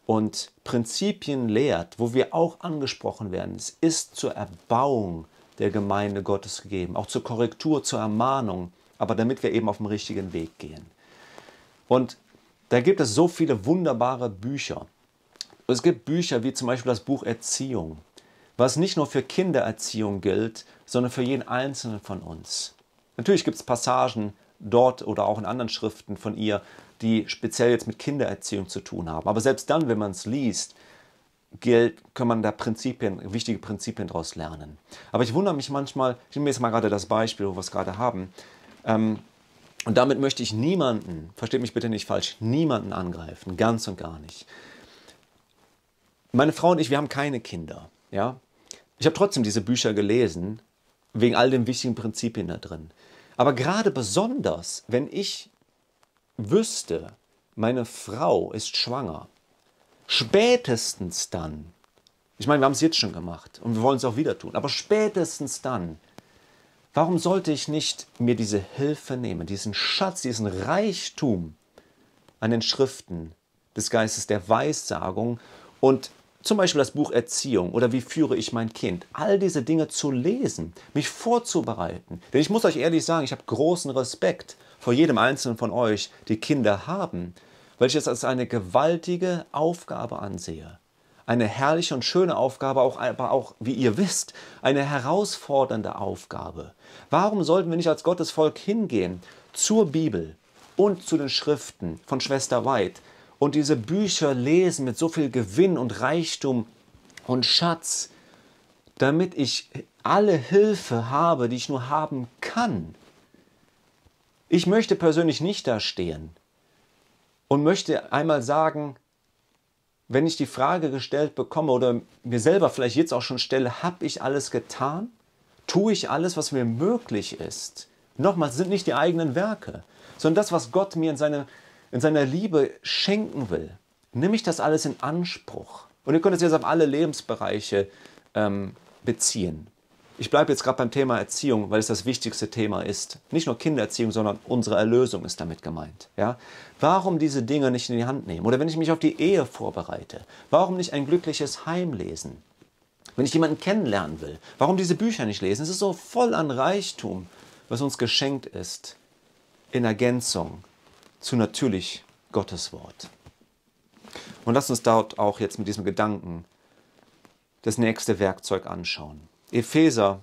Und Prinzipien lehrt, wo wir auch angesprochen werden. Es ist zur Erbauung der Gemeinde Gottes gegeben, auch zur Korrektur, zur Ermahnung, aber damit wir eben auf dem richtigen Weg gehen. Und da gibt es so viele wunderbare Bücher. Es gibt Bücher wie zum Beispiel das Buch Erziehung, was nicht nur für Kindererziehung gilt, sondern für jeden Einzelnen von uns. Natürlich gibt es Passagen dort oder auch in anderen Schriften von ihr, die speziell jetzt mit Kindererziehung zu tun haben. Aber selbst dann, wenn man es liest, gilt, kann man da Prinzipien, wichtige Prinzipien daraus lernen. Aber ich wundere mich manchmal, ich nehme jetzt mal gerade das Beispiel, wo wir es gerade haben, ähm, und damit möchte ich niemanden, versteht mich bitte nicht falsch, niemanden angreifen, ganz und gar nicht. Meine Frau und ich, wir haben keine Kinder, ja. Ich habe trotzdem diese Bücher gelesen, wegen all den wichtigen Prinzipien da drin. Aber gerade besonders, wenn ich wüsste, meine Frau ist schwanger, spätestens dann, ich meine, wir haben es jetzt schon gemacht und wir wollen es auch wieder tun, aber spätestens dann, warum sollte ich nicht mir diese Hilfe nehmen, diesen Schatz, diesen Reichtum an den Schriften des Geistes der Weissagung und zum Beispiel das Buch Erziehung oder wie führe ich mein Kind, all diese Dinge zu lesen, mich vorzubereiten. Denn ich muss euch ehrlich sagen, ich habe großen Respekt vor jedem Einzelnen von euch, die Kinder haben, weil ich es als eine gewaltige Aufgabe ansehe. Eine herrliche und schöne Aufgabe, auch, aber auch, wie ihr wisst, eine herausfordernde Aufgabe. Warum sollten wir nicht als Gottesvolk hingehen zur Bibel und zu den Schriften von Schwester White und diese Bücher lesen mit so viel Gewinn und Reichtum und Schatz, damit ich alle Hilfe habe, die ich nur haben kann, ich möchte persönlich nicht da stehen und möchte einmal sagen, wenn ich die Frage gestellt bekomme oder mir selber vielleicht jetzt auch schon stelle, habe ich alles getan? Tue ich alles, was mir möglich ist? Nochmal, sind nicht die eigenen Werke, sondern das, was Gott mir in, seine, in seiner Liebe schenken will. Nimm ich das alles in Anspruch? Und ihr könnt es jetzt auf alle Lebensbereiche ähm, beziehen. Ich bleibe jetzt gerade beim Thema Erziehung, weil es das wichtigste Thema ist. Nicht nur Kindererziehung, sondern unsere Erlösung ist damit gemeint. Ja? Warum diese Dinge nicht in die Hand nehmen? Oder wenn ich mich auf die Ehe vorbereite, warum nicht ein glückliches Heim lesen? Wenn ich jemanden kennenlernen will, warum diese Bücher nicht lesen? Es ist so voll an Reichtum, was uns geschenkt ist, in Ergänzung zu natürlich Gottes Wort. Und lasst uns dort auch jetzt mit diesem Gedanken das nächste Werkzeug anschauen. Epheser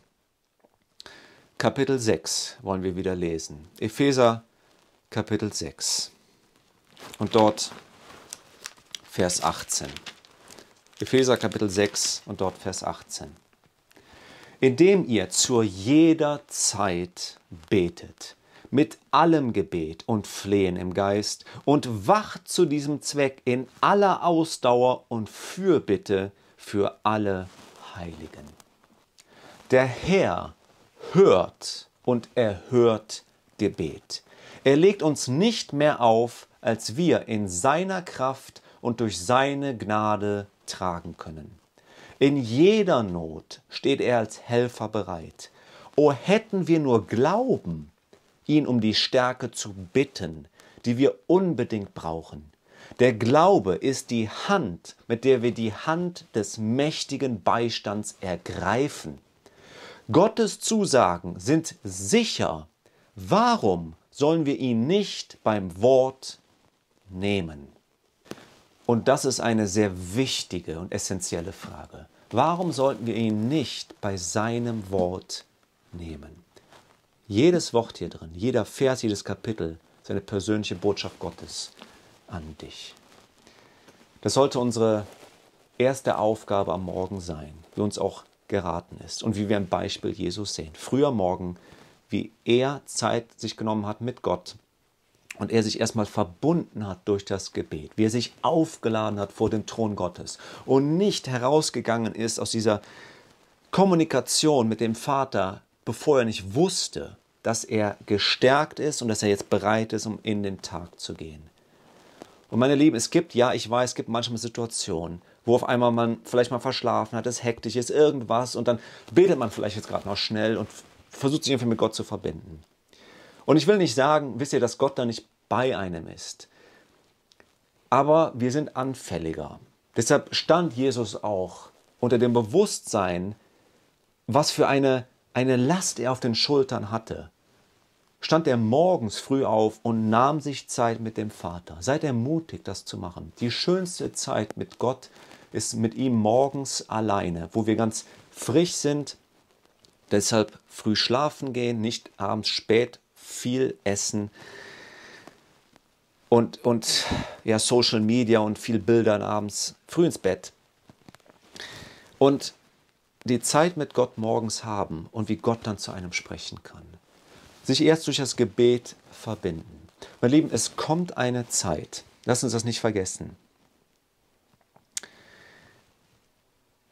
Kapitel 6 wollen wir wieder lesen. Epheser Kapitel 6 und dort Vers 18. Epheser Kapitel 6 und dort Vers 18. Indem ihr zu jeder Zeit betet, mit allem Gebet und Flehen im Geist und wacht zu diesem Zweck in aller Ausdauer und Fürbitte für alle Heiligen. Der Herr hört und erhört Gebet. Er legt uns nicht mehr auf, als wir in seiner Kraft und durch seine Gnade tragen können. In jeder Not steht er als Helfer bereit. O hätten wir nur Glauben, ihn um die Stärke zu bitten, die wir unbedingt brauchen. Der Glaube ist die Hand, mit der wir die Hand des mächtigen Beistands ergreifen. Gottes Zusagen sind sicher. Warum sollen wir ihn nicht beim Wort nehmen? Und das ist eine sehr wichtige und essentielle Frage. Warum sollten wir ihn nicht bei seinem Wort nehmen? Jedes Wort hier drin, jeder Vers, jedes Kapitel ist eine persönliche Botschaft Gottes an dich. Das sollte unsere erste Aufgabe am Morgen sein, wie uns auch geraten ist und wie wir ein Beispiel Jesus sehen. Früher Morgen, wie er Zeit sich genommen hat mit Gott und er sich erstmal verbunden hat durch das Gebet, wie er sich aufgeladen hat vor dem Thron Gottes und nicht herausgegangen ist aus dieser Kommunikation mit dem Vater, bevor er nicht wusste, dass er gestärkt ist und dass er jetzt bereit ist, um in den Tag zu gehen. Und meine Lieben, es gibt, ja, ich weiß, es gibt manchmal Situationen, wo auf einmal man vielleicht mal verschlafen hat, es hektisch ist, irgendwas und dann betet man vielleicht jetzt gerade noch schnell und versucht sich irgendwie mit Gott zu verbinden. Und ich will nicht sagen, wisst ihr, dass Gott da nicht bei einem ist. aber wir sind anfälliger. Deshalb stand Jesus auch unter dem Bewusstsein, was für eine, eine Last er auf den Schultern hatte. Stand er morgens früh auf und nahm sich Zeit mit dem Vater. Seid ermutigt, das zu machen. Die schönste Zeit mit Gott ist mit ihm morgens alleine, wo wir ganz frisch sind. Deshalb früh schlafen gehen, nicht abends spät viel essen und, und ja, Social Media und viel Bildern abends früh ins Bett. Und die Zeit mit Gott morgens haben und wie Gott dann zu einem sprechen kann. Sich erst durch das Gebet verbinden. Mein Lieben, es kommt eine Zeit, lass uns das nicht vergessen.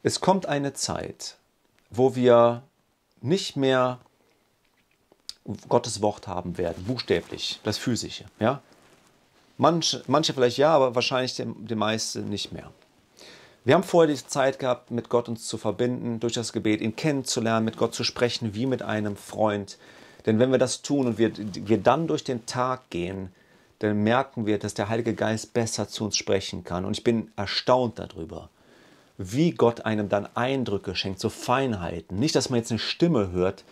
Es kommt eine Zeit, wo wir nicht mehr Gottes Wort haben werden, buchstäblich, das Physische. Ja? Manche, manche vielleicht ja, aber wahrscheinlich die, meisten nicht mehr. Wir haben vorher die Zeit gehabt, mit Gott uns zu verbinden, durch das Gebet, ihn kennenzulernen, mit Gott zu sprechen, wie mit einem Freund. Denn wenn wir das tun und wir, wir dann durch den Tag gehen, dann merken wir, dass der Heilige Geist besser zu uns sprechen kann. Und ich bin erstaunt darüber, wie Gott einem dann Eindrücke schenkt, so Feinheiten. Nicht, dass man jetzt eine Stimme hört,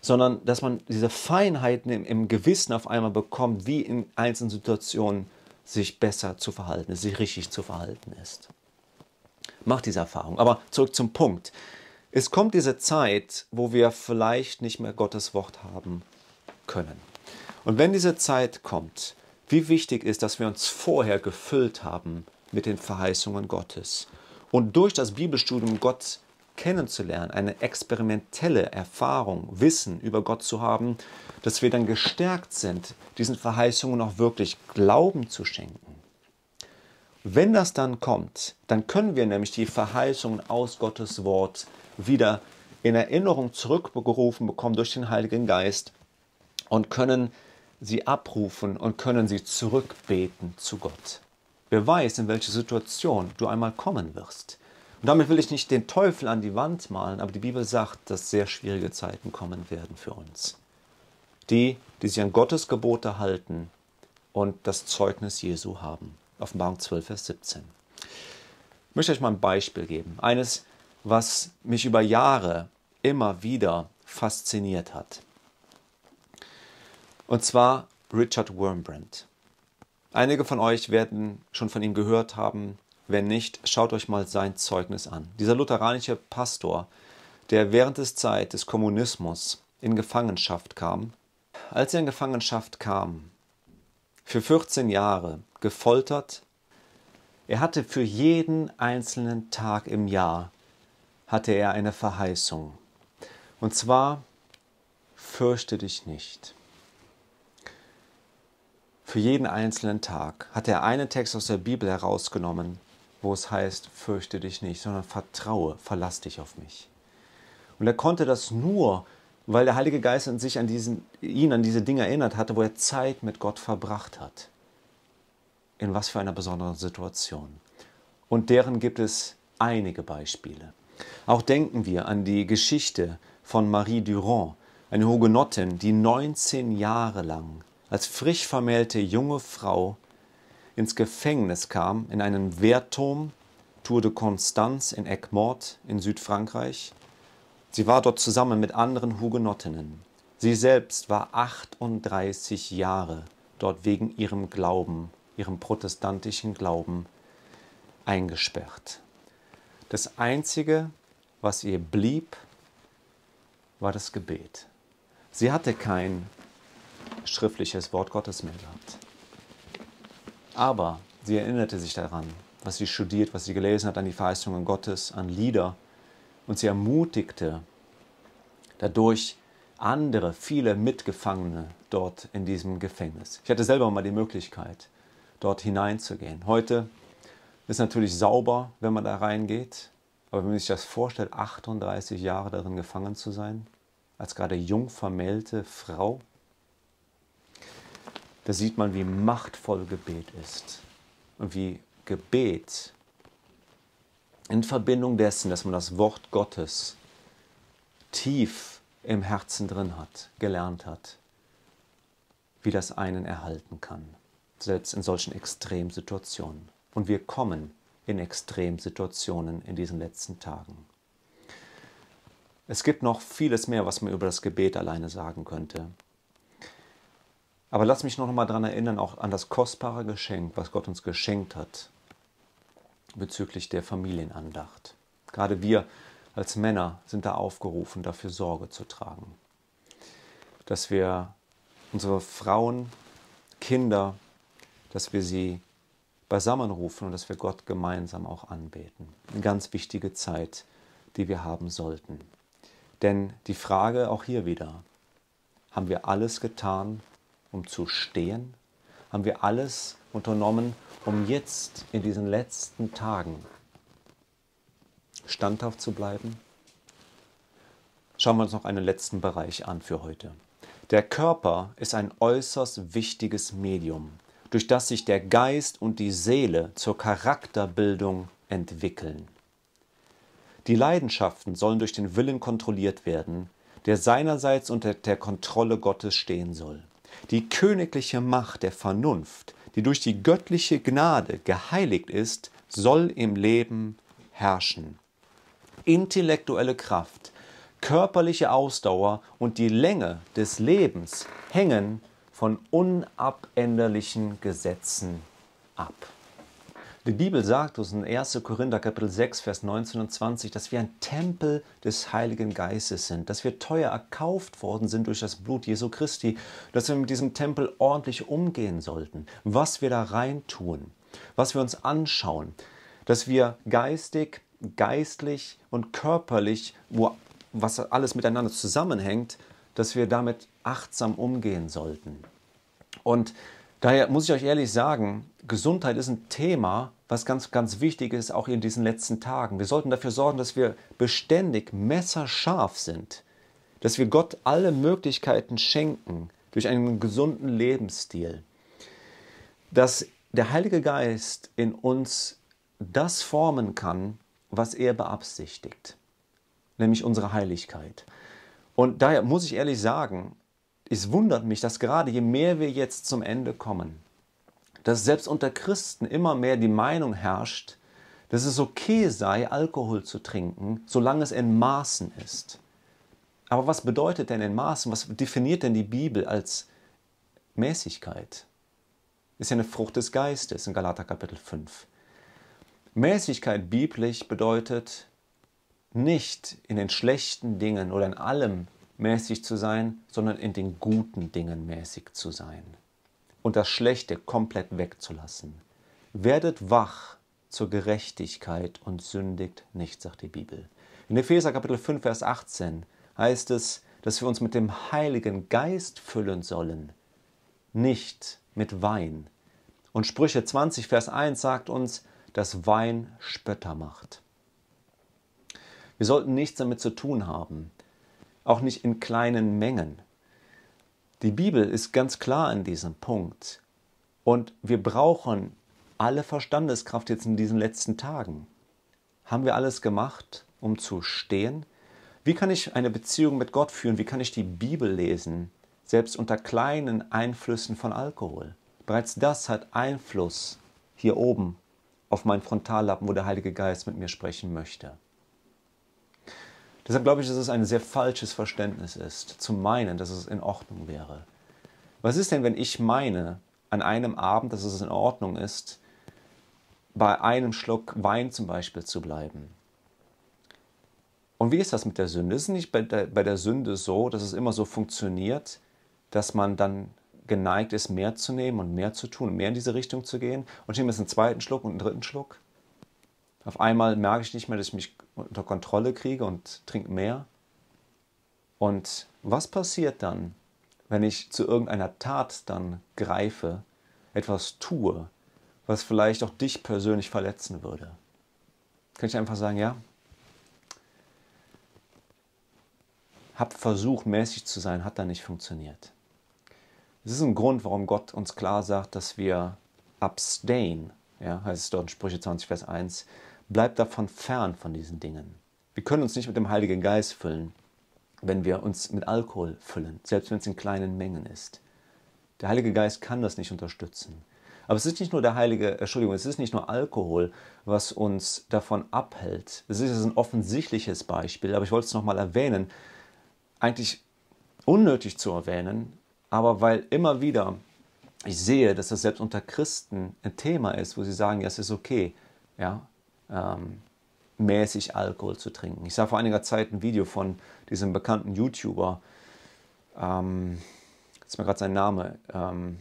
sondern dass man diese Feinheiten im, im Gewissen auf einmal bekommt, wie in einzelnen Situationen sich besser zu verhalten ist, sich richtig zu verhalten ist. Macht diese Erfahrung. Aber zurück zum Punkt. Es kommt diese Zeit, wo wir vielleicht nicht mehr Gottes Wort haben können. Und wenn diese Zeit kommt, wie wichtig ist, dass wir uns vorher gefüllt haben mit den Verheißungen Gottes und durch das Bibelstudium Gott kennenzulernen, eine experimentelle Erfahrung, Wissen über Gott zu haben, dass wir dann gestärkt sind, diesen Verheißungen auch wirklich Glauben zu schenken. Wenn das dann kommt, dann können wir nämlich die Verheißungen aus Gottes Wort wieder in Erinnerung zurückgerufen bekommen durch den Heiligen Geist und können sie abrufen und können sie zurückbeten zu Gott. Wer weiß, in welche Situation du einmal kommen wirst. Und damit will ich nicht den Teufel an die Wand malen, aber die Bibel sagt, dass sehr schwierige Zeiten kommen werden für uns. Die, die sich an Gottes Gebote halten und das Zeugnis Jesu haben. Offenbarung 12, Vers 17. Ich möchte euch mal ein Beispiel geben. Eines, was mich über Jahre immer wieder fasziniert hat. Und zwar Richard Wormbrand. Einige von euch werden schon von ihm gehört haben. Wenn nicht, schaut euch mal sein Zeugnis an. Dieser lutheranische Pastor, der während des Zeit des Kommunismus in Gefangenschaft kam, als er in Gefangenschaft kam, für 14 Jahre gefoltert, er hatte für jeden einzelnen Tag im Jahr hatte er eine Verheißung. Und zwar, fürchte dich nicht. Für jeden einzelnen Tag hat er einen Text aus der Bibel herausgenommen, wo es heißt, fürchte dich nicht, sondern vertraue, verlass dich auf mich. Und er konnte das nur, weil der Heilige Geist an sich an diesen, ihn an diese Dinge erinnert hatte, wo er Zeit mit Gott verbracht hat. In was für einer besonderen Situation. Und deren gibt es einige Beispiele. Auch denken wir an die Geschichte von Marie Durand, eine Hugenottin, die 19 Jahre lang als frisch vermählte junge Frau ins Gefängnis kam, in einen Wehrturm, Tour de Constance in Egmont in Südfrankreich. Sie war dort zusammen mit anderen Hugenottinnen. Sie selbst war 38 Jahre dort wegen ihrem Glauben, ihrem protestantischen Glauben eingesperrt. Das Einzige, was ihr blieb, war das Gebet. Sie hatte kein schriftliches Wort Gottes mehr gehabt. Aber sie erinnerte sich daran, was sie studiert, was sie gelesen hat, an die Verheißungen Gottes, an Lieder. Und sie ermutigte dadurch andere, viele Mitgefangene dort in diesem Gefängnis. Ich hatte selber mal die Möglichkeit, dort hineinzugehen. Heute ist natürlich sauber, wenn man da reingeht. Aber wenn man sich das vorstellt, 38 Jahre darin gefangen zu sein, als gerade jung vermählte Frau, da sieht man, wie machtvoll Gebet ist und wie Gebet in Verbindung dessen, dass man das Wort Gottes tief im Herzen drin hat, gelernt hat, wie das einen erhalten kann. selbst in solchen Extremsituationen. Und wir kommen in Extremsituationen in diesen letzten Tagen. Es gibt noch vieles mehr, was man über das Gebet alleine sagen könnte. Aber lass mich noch mal daran erinnern, auch an das kostbare Geschenk, was Gott uns geschenkt hat bezüglich der Familienandacht. Gerade wir als Männer sind da aufgerufen, dafür Sorge zu tragen. Dass wir unsere Frauen, Kinder, dass wir sie beisammen rufen und dass wir Gott gemeinsam auch anbeten. Eine ganz wichtige Zeit, die wir haben sollten. Denn die Frage auch hier wieder, haben wir alles getan, um zu stehen? Haben wir alles unternommen, um jetzt in diesen letzten Tagen standhaft zu bleiben? Schauen wir uns noch einen letzten Bereich an für heute. Der Körper ist ein äußerst wichtiges Medium, durch das sich der Geist und die Seele zur Charakterbildung entwickeln. Die Leidenschaften sollen durch den Willen kontrolliert werden, der seinerseits unter der Kontrolle Gottes stehen soll. Die königliche Macht der Vernunft, die durch die göttliche Gnade geheiligt ist, soll im Leben herrschen. Intellektuelle Kraft, körperliche Ausdauer und die Länge des Lebens hängen von unabänderlichen Gesetzen ab. Die Bibel sagt uns in 1. Korinther Kapitel 6, Vers 19 und 20, dass wir ein Tempel des Heiligen Geistes sind, dass wir teuer erkauft worden sind durch das Blut Jesu Christi, dass wir mit diesem Tempel ordentlich umgehen sollten, was wir da rein tun, was wir uns anschauen, dass wir geistig, geistlich und körperlich, wo was alles miteinander zusammenhängt, dass wir damit achtsam umgehen sollten. Und Daher muss ich euch ehrlich sagen, Gesundheit ist ein Thema, was ganz, ganz wichtig ist, auch in diesen letzten Tagen. Wir sollten dafür sorgen, dass wir beständig messerscharf sind, dass wir Gott alle Möglichkeiten schenken durch einen gesunden Lebensstil, dass der Heilige Geist in uns das formen kann, was er beabsichtigt, nämlich unsere Heiligkeit. Und daher muss ich ehrlich sagen, es wundert mich, dass gerade je mehr wir jetzt zum Ende kommen, dass selbst unter Christen immer mehr die Meinung herrscht, dass es okay sei, Alkohol zu trinken, solange es in Maßen ist. Aber was bedeutet denn in Maßen? Was definiert denn die Bibel als Mäßigkeit? Ist ja eine Frucht des Geistes in Galater Kapitel 5. Mäßigkeit biblisch bedeutet nicht in den schlechten Dingen oder in allem mäßig zu sein, sondern in den guten Dingen mäßig zu sein und das Schlechte komplett wegzulassen. Werdet wach zur Gerechtigkeit und sündigt nicht, sagt die Bibel. In Epheser Kapitel 5, Vers 18 heißt es, dass wir uns mit dem Heiligen Geist füllen sollen, nicht mit Wein. Und Sprüche 20, Vers 1 sagt uns, dass Wein Spötter macht. Wir sollten nichts damit zu tun haben, auch nicht in kleinen Mengen. Die Bibel ist ganz klar an diesem Punkt. Und wir brauchen alle Verstandeskraft jetzt in diesen letzten Tagen. Haben wir alles gemacht, um zu stehen? Wie kann ich eine Beziehung mit Gott führen? Wie kann ich die Bibel lesen, selbst unter kleinen Einflüssen von Alkohol? Bereits das hat Einfluss hier oben auf meinen Frontallappen, wo der Heilige Geist mit mir sprechen möchte. Deshalb glaube ich, dass es ein sehr falsches Verständnis ist, zu meinen, dass es in Ordnung wäre. Was ist denn, wenn ich meine, an einem Abend, dass es in Ordnung ist, bei einem Schluck Wein zum Beispiel zu bleiben? Und wie ist das mit der Sünde? Ist es nicht bei der, bei der Sünde so, dass es immer so funktioniert, dass man dann geneigt ist, mehr zu nehmen und mehr zu tun, mehr in diese Richtung zu gehen? Und ich nehme jetzt einen zweiten Schluck und einen dritten Schluck? Auf einmal merke ich nicht mehr, dass ich mich unter Kontrolle kriege und trinke mehr. Und was passiert dann, wenn ich zu irgendeiner Tat dann greife, etwas tue, was vielleicht auch dich persönlich verletzen würde? Kann ich einfach sagen, ja, hab versucht, mäßig zu sein, hat da nicht funktioniert. Es ist ein Grund, warum Gott uns klar sagt, dass wir abstain, ja, heißt es dort in Sprüche 20, Vers 1, Bleibt davon fern von diesen Dingen. Wir können uns nicht mit dem Heiligen Geist füllen, wenn wir uns mit Alkohol füllen, selbst wenn es in kleinen Mengen ist. Der Heilige Geist kann das nicht unterstützen. Aber es ist nicht nur der heilige, Entschuldigung, es ist nicht nur Alkohol, was uns davon abhält. Es ist ein offensichtliches Beispiel, aber ich wollte es nochmal erwähnen. Eigentlich unnötig zu erwähnen, aber weil immer wieder ich sehe, dass das selbst unter Christen ein Thema ist, wo sie sagen, ja, es ist okay, ja, ähm, mäßig Alkohol zu trinken. Ich sah vor einiger Zeit ein Video von diesem bekannten YouTuber, ähm, ist mir gerade sein Name, ähm,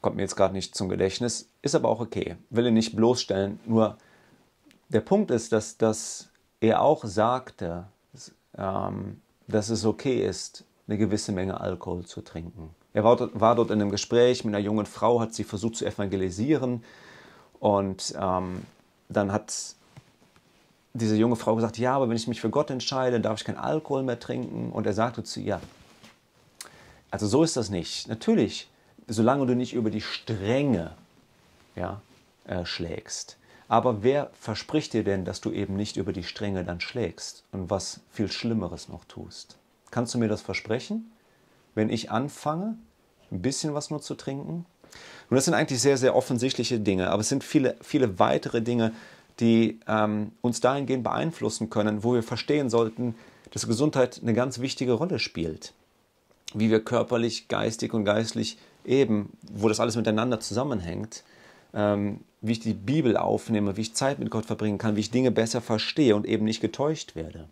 kommt mir jetzt gerade nicht zum Gedächtnis, ist aber auch okay, will ihn nicht bloßstellen, nur der Punkt ist, dass, dass er auch sagte, dass, ähm, dass es okay ist, eine gewisse Menge Alkohol zu trinken. Er war dort, war dort in einem Gespräch mit einer jungen Frau, hat sie versucht zu evangelisieren und ähm, dann hat diese junge Frau gesagt, ja, aber wenn ich mich für Gott entscheide, darf ich keinen Alkohol mehr trinken. Und er sagte zu ihr, also so ist das nicht. Natürlich, solange du nicht über die Strenge ja, äh, schlägst. Aber wer verspricht dir denn, dass du eben nicht über die Strenge dann schlägst und was viel Schlimmeres noch tust? Kannst du mir das versprechen? Wenn ich anfange, ein bisschen was nur zu trinken? Und das sind eigentlich sehr, sehr offensichtliche Dinge, aber es sind viele, viele weitere Dinge, die ähm, uns dahingehend beeinflussen können, wo wir verstehen sollten, dass Gesundheit eine ganz wichtige Rolle spielt. Wie wir körperlich, geistig und geistlich eben, wo das alles miteinander zusammenhängt, ähm, wie ich die Bibel aufnehme, wie ich Zeit mit Gott verbringen kann, wie ich Dinge besser verstehe und eben nicht getäuscht werde.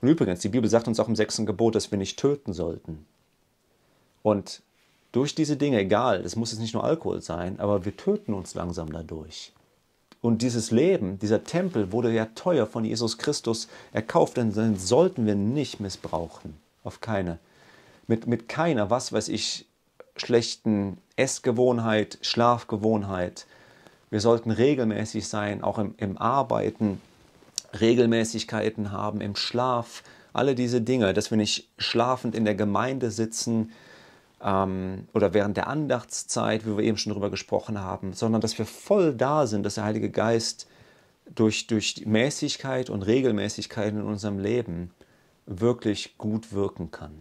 Und übrigens, die Bibel sagt uns auch im sechsten Gebot, dass wir nicht töten sollten. Und durch diese Dinge, egal, das muss jetzt nicht nur Alkohol sein, aber wir töten uns langsam dadurch. Und dieses Leben, dieser Tempel wurde ja teuer von Jesus Christus erkauft, denn den sollten wir nicht missbrauchen. Auf keine. Mit, mit keiner, was weiß ich, schlechten Essgewohnheit, Schlafgewohnheit. Wir sollten regelmäßig sein, auch im, im Arbeiten, Regelmäßigkeiten haben, im Schlaf, alle diese Dinge, dass wir nicht schlafend in der Gemeinde sitzen, ähm, oder während der Andachtszeit, wie wir eben schon darüber gesprochen haben, sondern dass wir voll da sind, dass der Heilige Geist durch, durch Mäßigkeit und Regelmäßigkeit in unserem Leben wirklich gut wirken kann.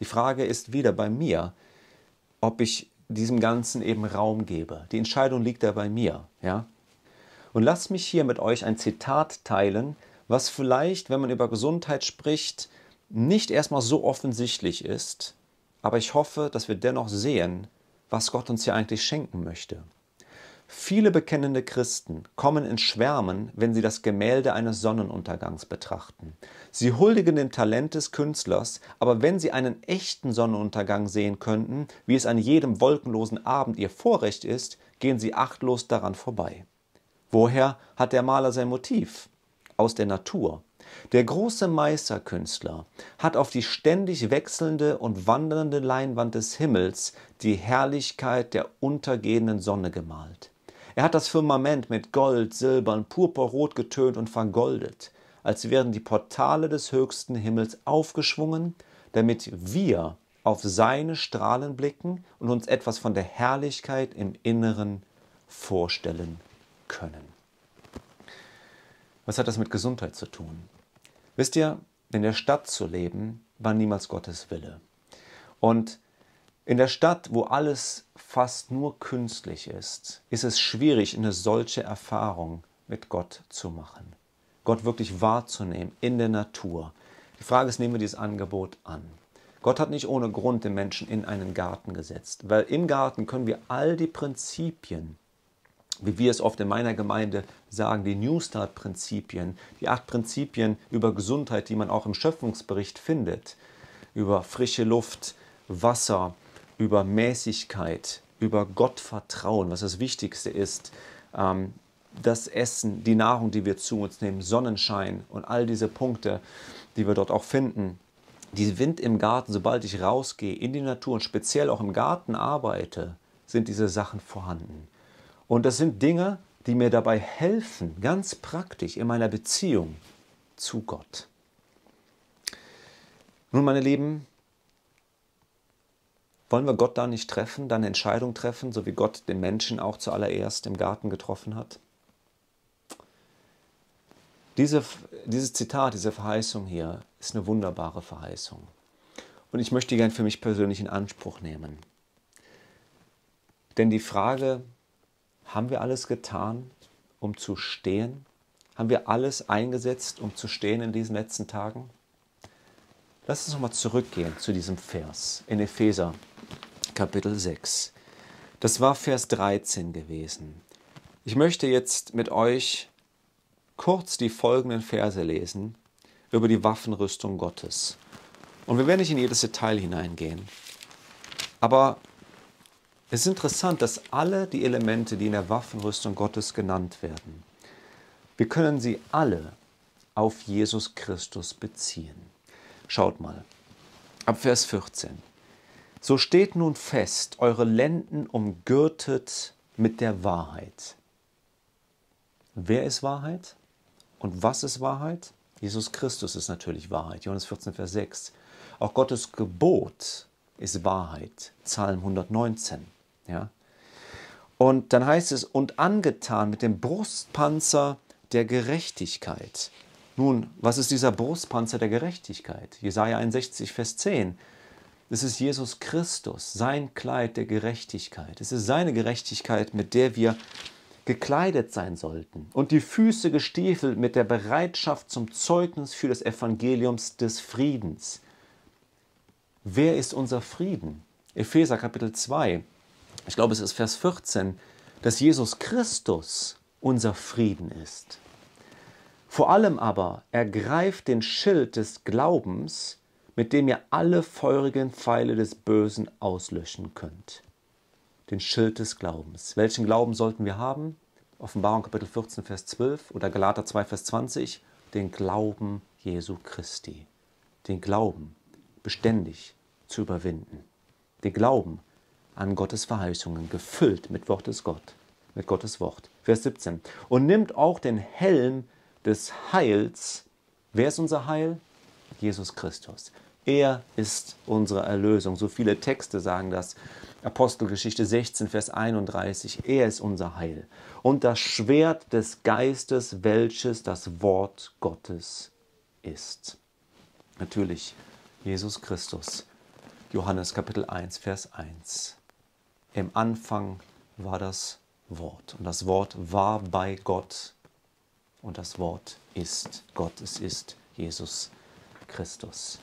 Die Frage ist wieder bei mir, ob ich diesem Ganzen eben Raum gebe. Die Entscheidung liegt da bei mir, ja. Und lasst mich hier mit euch ein Zitat teilen, was vielleicht, wenn man über Gesundheit spricht, nicht erstmal so offensichtlich ist, aber ich hoffe, dass wir dennoch sehen, was Gott uns hier eigentlich schenken möchte. Viele bekennende Christen kommen in Schwärmen, wenn sie das Gemälde eines Sonnenuntergangs betrachten. Sie huldigen dem Talent des Künstlers, aber wenn sie einen echten Sonnenuntergang sehen könnten, wie es an jedem wolkenlosen Abend ihr Vorrecht ist, gehen sie achtlos daran vorbei. Woher hat der Maler sein Motiv? Aus der Natur. Der große Meisterkünstler hat auf die ständig wechselnde und wandernde Leinwand des Himmels die Herrlichkeit der untergehenden Sonne gemalt. Er hat das Firmament mit Gold, Silbern, Purpurrot getönt und vergoldet, als wären die Portale des höchsten Himmels aufgeschwungen, damit wir auf seine Strahlen blicken und uns etwas von der Herrlichkeit im Inneren vorstellen können. Was hat das mit Gesundheit zu tun? Wisst ihr, in der Stadt zu leben, war niemals Gottes Wille. Und in der Stadt, wo alles fast nur künstlich ist, ist es schwierig, eine solche Erfahrung mit Gott zu machen. Gott wirklich wahrzunehmen in der Natur. Die Frage ist, nehmen wir dieses Angebot an? Gott hat nicht ohne Grund den Menschen in einen Garten gesetzt, weil im Garten können wir all die Prinzipien, wie wir es oft in meiner Gemeinde sagen, die New Start-Prinzipien, die acht Prinzipien über Gesundheit, die man auch im Schöpfungsbericht findet, über frische Luft, Wasser, über Mäßigkeit, über Gottvertrauen, was das Wichtigste ist, ähm, das Essen, die Nahrung, die wir zu uns nehmen, Sonnenschein und all diese Punkte, die wir dort auch finden. Die Wind im Garten, sobald ich rausgehe in die Natur und speziell auch im Garten arbeite, sind diese Sachen vorhanden. Und das sind Dinge, die mir dabei helfen, ganz praktisch in meiner Beziehung zu Gott. Nun, meine Lieben, wollen wir Gott da nicht treffen, dann Entscheidung treffen, so wie Gott den Menschen auch zuallererst im Garten getroffen hat? Diese, dieses Zitat, diese Verheißung hier ist eine wunderbare Verheißung. Und ich möchte die gern für mich persönlich in Anspruch nehmen. Denn die Frage, haben wir alles getan, um zu stehen? Haben wir alles eingesetzt, um zu stehen in diesen letzten Tagen? Lass uns nochmal zurückgehen zu diesem Vers in Epheser Kapitel 6. Das war Vers 13 gewesen. Ich möchte jetzt mit euch kurz die folgenden Verse lesen über die Waffenrüstung Gottes. Und wir werden nicht in jedes Detail hineingehen. Aber es ist interessant, dass alle die Elemente, die in der Waffenrüstung Gottes genannt werden, wir können sie alle auf Jesus Christus beziehen. Schaut mal, ab Vers 14. So steht nun fest, eure Lenden umgürtet mit der Wahrheit. Wer ist Wahrheit? Und was ist Wahrheit? Jesus Christus ist natürlich Wahrheit. Johannes 14, Vers 6. Auch Gottes Gebot ist Wahrheit. Psalm 119. Ja? Und dann heißt es, und angetan mit dem Brustpanzer der Gerechtigkeit. Nun, was ist dieser Brustpanzer der Gerechtigkeit? Jesaja 61, Vers 10. Es ist Jesus Christus, sein Kleid der Gerechtigkeit. Es ist seine Gerechtigkeit, mit der wir gekleidet sein sollten und die Füße gestiefelt mit der Bereitschaft zum Zeugnis für das Evangeliums des Friedens. Wer ist unser Frieden? Epheser Kapitel 2, ich glaube es ist Vers 14, dass Jesus Christus unser Frieden ist. Vor allem aber ergreift den Schild des Glaubens, mit dem ihr alle feurigen Pfeile des Bösen auslöschen könnt. Den Schild des Glaubens. Welchen Glauben sollten wir haben? Offenbarung Kapitel 14, Vers 12 oder Galater 2, Vers 20. Den Glauben Jesu Christi. Den Glauben beständig zu überwinden. Den Glauben an Gottes Verheißungen, gefüllt mit Wortes Gott, mit Gottes Wort. Vers 17. Und nimmt auch den Helm des Heils. Wer ist unser Heil? Jesus Christus. Er ist unsere Erlösung. So viele Texte sagen das. Apostelgeschichte 16, Vers 31. Er ist unser Heil. Und das Schwert des Geistes, welches das Wort Gottes ist. Natürlich Jesus Christus. Johannes Kapitel 1, Vers 1. Im Anfang war das Wort. Und das Wort war bei Gott. Und das Wort ist Gott. Es ist Jesus Christus.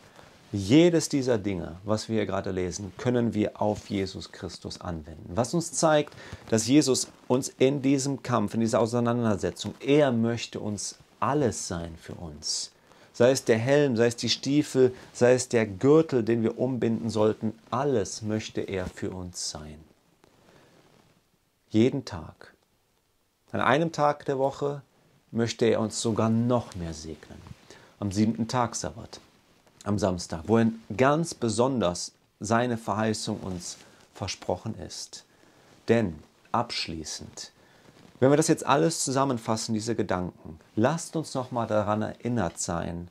Jedes dieser Dinge, was wir hier gerade lesen, können wir auf Jesus Christus anwenden. Was uns zeigt, dass Jesus uns in diesem Kampf, in dieser Auseinandersetzung, er möchte uns alles sein für uns. Sei es der Helm, sei es die Stiefel, sei es der Gürtel, den wir umbinden sollten, alles möchte er für uns sein. Jeden Tag. An einem Tag der Woche möchte er uns sogar noch mehr segnen. Am siebten Tag Sabbat, am Samstag, wo er ganz besonders seine Verheißung uns versprochen ist. Denn abschließend, wenn wir das jetzt alles zusammenfassen, diese Gedanken, lasst uns noch mal daran erinnert sein,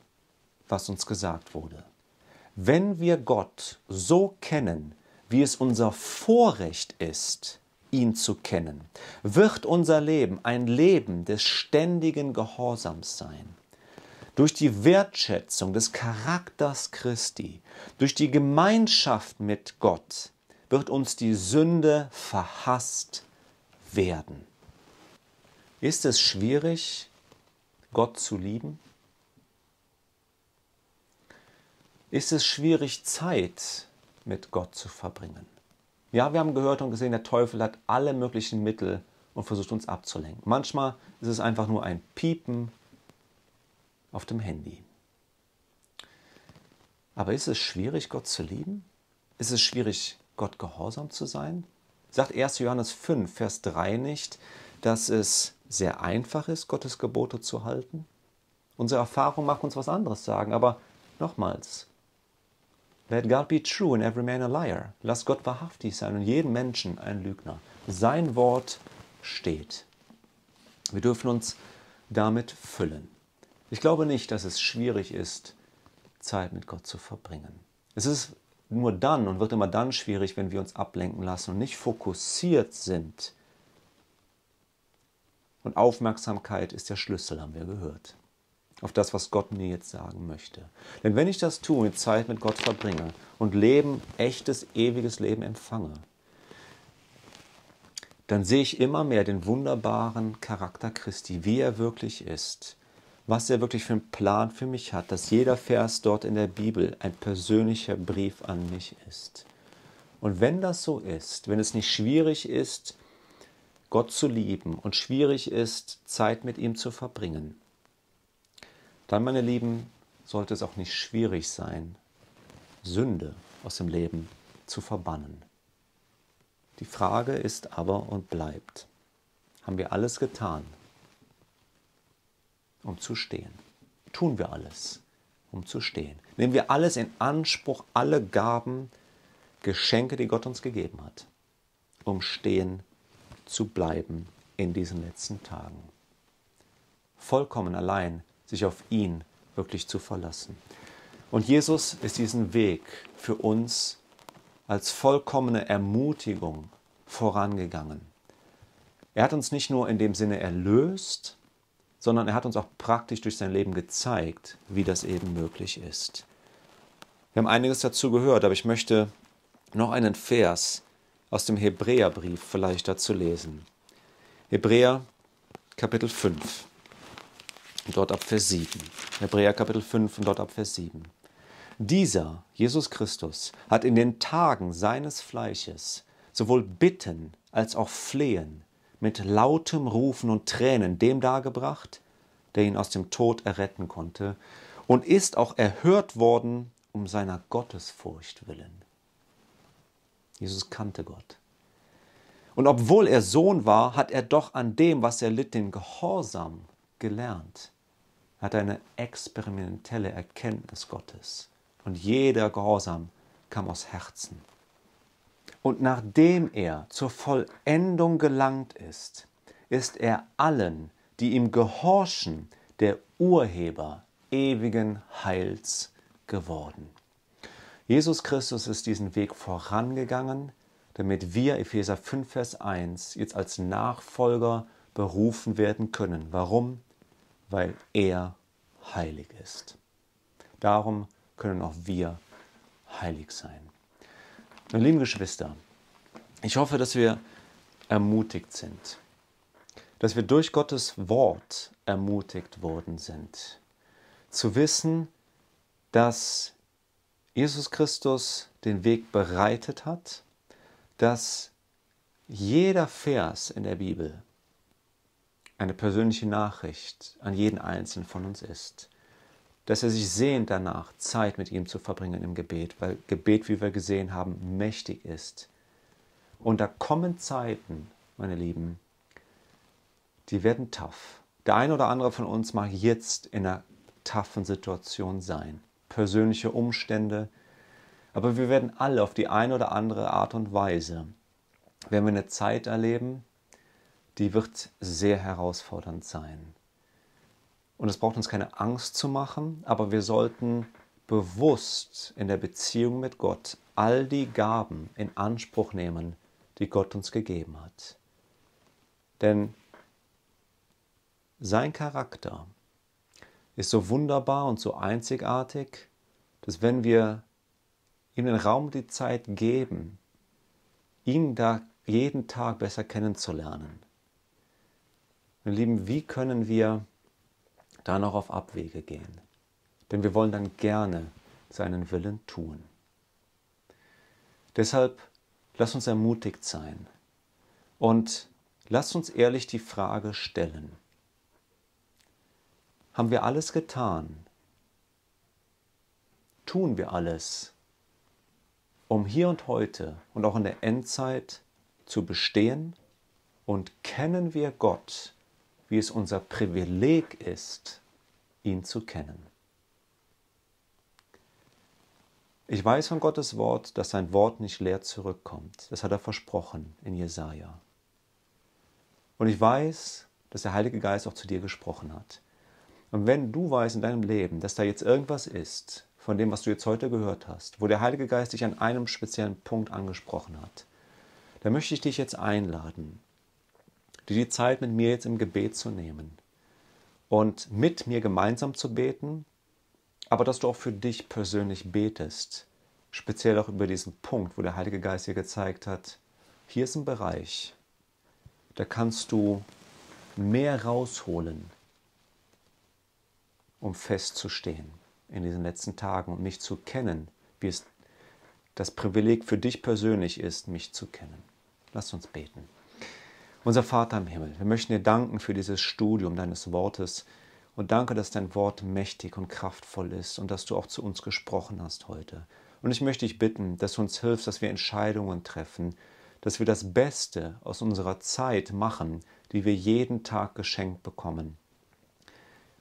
was uns gesagt wurde. Wenn wir Gott so kennen, wie es unser Vorrecht ist, ihn zu kennen, wird unser Leben ein Leben des ständigen Gehorsams sein. Durch die Wertschätzung des Charakters Christi, durch die Gemeinschaft mit Gott, wird uns die Sünde verhasst werden. Ist es schwierig, Gott zu lieben? Ist es schwierig, Zeit mit Gott zu verbringen? Ja, wir haben gehört und gesehen, der Teufel hat alle möglichen Mittel und versucht uns abzulenken. Manchmal ist es einfach nur ein Piepen auf dem Handy. Aber ist es schwierig, Gott zu lieben? Ist es schwierig, Gott gehorsam zu sein? Sagt 1. Johannes 5, Vers 3 nicht, dass es sehr einfach ist, Gottes Gebote zu halten? Unsere Erfahrung mag uns was anderes sagen, aber nochmals, Let God be true and every man a liar. Lass Gott wahrhaftig sein und jeden Menschen ein Lügner. Sein Wort steht. Wir dürfen uns damit füllen. Ich glaube nicht, dass es schwierig ist, Zeit mit Gott zu verbringen. Es ist nur dann und wird immer dann schwierig, wenn wir uns ablenken lassen und nicht fokussiert sind. Und Aufmerksamkeit ist der Schlüssel, haben wir gehört auf das, was Gott mir jetzt sagen möchte. Denn wenn ich das tue, Zeit mit Gott verbringe und Leben, echtes, ewiges Leben empfange, dann sehe ich immer mehr den wunderbaren Charakter Christi, wie er wirklich ist, was er wirklich für einen Plan für mich hat, dass jeder Vers dort in der Bibel ein persönlicher Brief an mich ist. Und wenn das so ist, wenn es nicht schwierig ist, Gott zu lieben und schwierig ist, Zeit mit ihm zu verbringen, dann, meine Lieben, sollte es auch nicht schwierig sein, Sünde aus dem Leben zu verbannen. Die Frage ist aber und bleibt, haben wir alles getan, um zu stehen? Tun wir alles, um zu stehen? Nehmen wir alles in Anspruch, alle Gaben, Geschenke, die Gott uns gegeben hat, um stehen zu bleiben in diesen letzten Tagen? Vollkommen allein sich auf ihn wirklich zu verlassen. Und Jesus ist diesen Weg für uns als vollkommene Ermutigung vorangegangen. Er hat uns nicht nur in dem Sinne erlöst, sondern er hat uns auch praktisch durch sein Leben gezeigt, wie das eben möglich ist. Wir haben einiges dazu gehört, aber ich möchte noch einen Vers aus dem Hebräerbrief vielleicht dazu lesen. Hebräer Kapitel 5 dort ab Vers 7. Hebräer Kapitel 5 und dort ab Vers 7. Dieser, Jesus Christus, hat in den Tagen seines Fleisches sowohl Bitten als auch Flehen mit lautem Rufen und Tränen dem dargebracht, der ihn aus dem Tod erretten konnte, und ist auch erhört worden um seiner Gottesfurcht willen. Jesus kannte Gott. Und obwohl er Sohn war, hat er doch an dem, was er litt, den Gehorsam gelernt hat eine experimentelle Erkenntnis Gottes. Und jeder Gehorsam kam aus Herzen. Und nachdem er zur Vollendung gelangt ist, ist er allen, die ihm gehorchen, der Urheber ewigen Heils geworden. Jesus Christus ist diesen Weg vorangegangen, damit wir, Epheser 5, Vers 1, jetzt als Nachfolger berufen werden können. Warum? Weil er heilig ist. Darum können auch wir heilig sein. Meine lieben Geschwister, ich hoffe, dass wir ermutigt sind, dass wir durch Gottes Wort ermutigt worden sind, zu wissen, dass Jesus Christus den Weg bereitet hat, dass jeder Vers in der Bibel eine persönliche Nachricht an jeden Einzelnen von uns ist. Dass er sich sehnt danach, Zeit mit ihm zu verbringen im Gebet, weil Gebet, wie wir gesehen haben, mächtig ist. Und da kommen Zeiten, meine Lieben, die werden tough. Der eine oder andere von uns mag jetzt in einer toughen Situation sein. Persönliche Umstände. Aber wir werden alle auf die eine oder andere Art und Weise, wenn wir eine Zeit erleben, die wird sehr herausfordernd sein. Und es braucht uns keine Angst zu machen, aber wir sollten bewusst in der Beziehung mit Gott all die Gaben in Anspruch nehmen, die Gott uns gegeben hat. Denn sein Charakter ist so wunderbar und so einzigartig, dass wenn wir ihm den Raum und die Zeit geben, ihn da jeden Tag besser kennenzulernen, meine Lieben, wie können wir da noch auf Abwege gehen? Denn wir wollen dann gerne seinen Willen tun. Deshalb lass uns ermutigt sein und lass uns ehrlich die Frage stellen. Haben wir alles getan? Tun wir alles, um hier und heute und auch in der Endzeit zu bestehen? Und kennen wir Gott wie es unser Privileg ist, ihn zu kennen. Ich weiß von Gottes Wort, dass sein Wort nicht leer zurückkommt. Das hat er versprochen in Jesaja. Und ich weiß, dass der Heilige Geist auch zu dir gesprochen hat. Und wenn du weißt in deinem Leben, dass da jetzt irgendwas ist, von dem, was du jetzt heute gehört hast, wo der Heilige Geist dich an einem speziellen Punkt angesprochen hat, dann möchte ich dich jetzt einladen, dir die Zeit mit mir jetzt im Gebet zu nehmen und mit mir gemeinsam zu beten, aber dass du auch für dich persönlich betest, speziell auch über diesen Punkt, wo der Heilige Geist dir gezeigt hat, hier ist ein Bereich, da kannst du mehr rausholen, um festzustehen in diesen letzten Tagen und mich zu kennen, wie es das Privileg für dich persönlich ist, mich zu kennen. Lass uns beten. Unser Vater im Himmel, wir möchten dir danken für dieses Studium deines Wortes und danke, dass dein Wort mächtig und kraftvoll ist und dass du auch zu uns gesprochen hast heute. Und ich möchte dich bitten, dass du uns hilfst, dass wir Entscheidungen treffen, dass wir das Beste aus unserer Zeit machen, die wir jeden Tag geschenkt bekommen.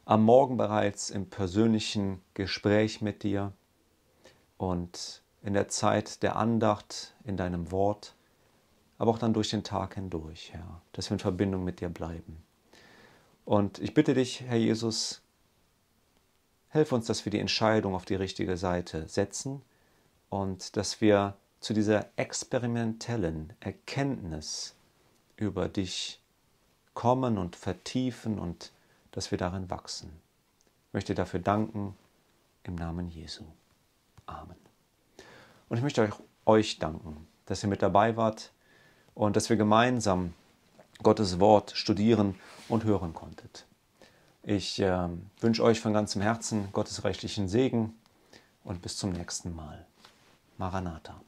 Am Morgen bereits im persönlichen Gespräch mit dir und in der Zeit der Andacht in deinem Wort, aber auch dann durch den Tag hindurch, Herr, dass wir in Verbindung mit dir bleiben. Und ich bitte dich, Herr Jesus, helf uns, dass wir die Entscheidung auf die richtige Seite setzen und dass wir zu dieser experimentellen Erkenntnis über dich kommen und vertiefen und dass wir darin wachsen. Ich möchte dafür danken im Namen Jesu. Amen. Und ich möchte euch danken, dass ihr mit dabei wart und dass wir gemeinsam Gottes Wort studieren und hören konntet. Ich äh, wünsche euch von ganzem Herzen Gottes rechtlichen Segen und bis zum nächsten Mal. Maranatha.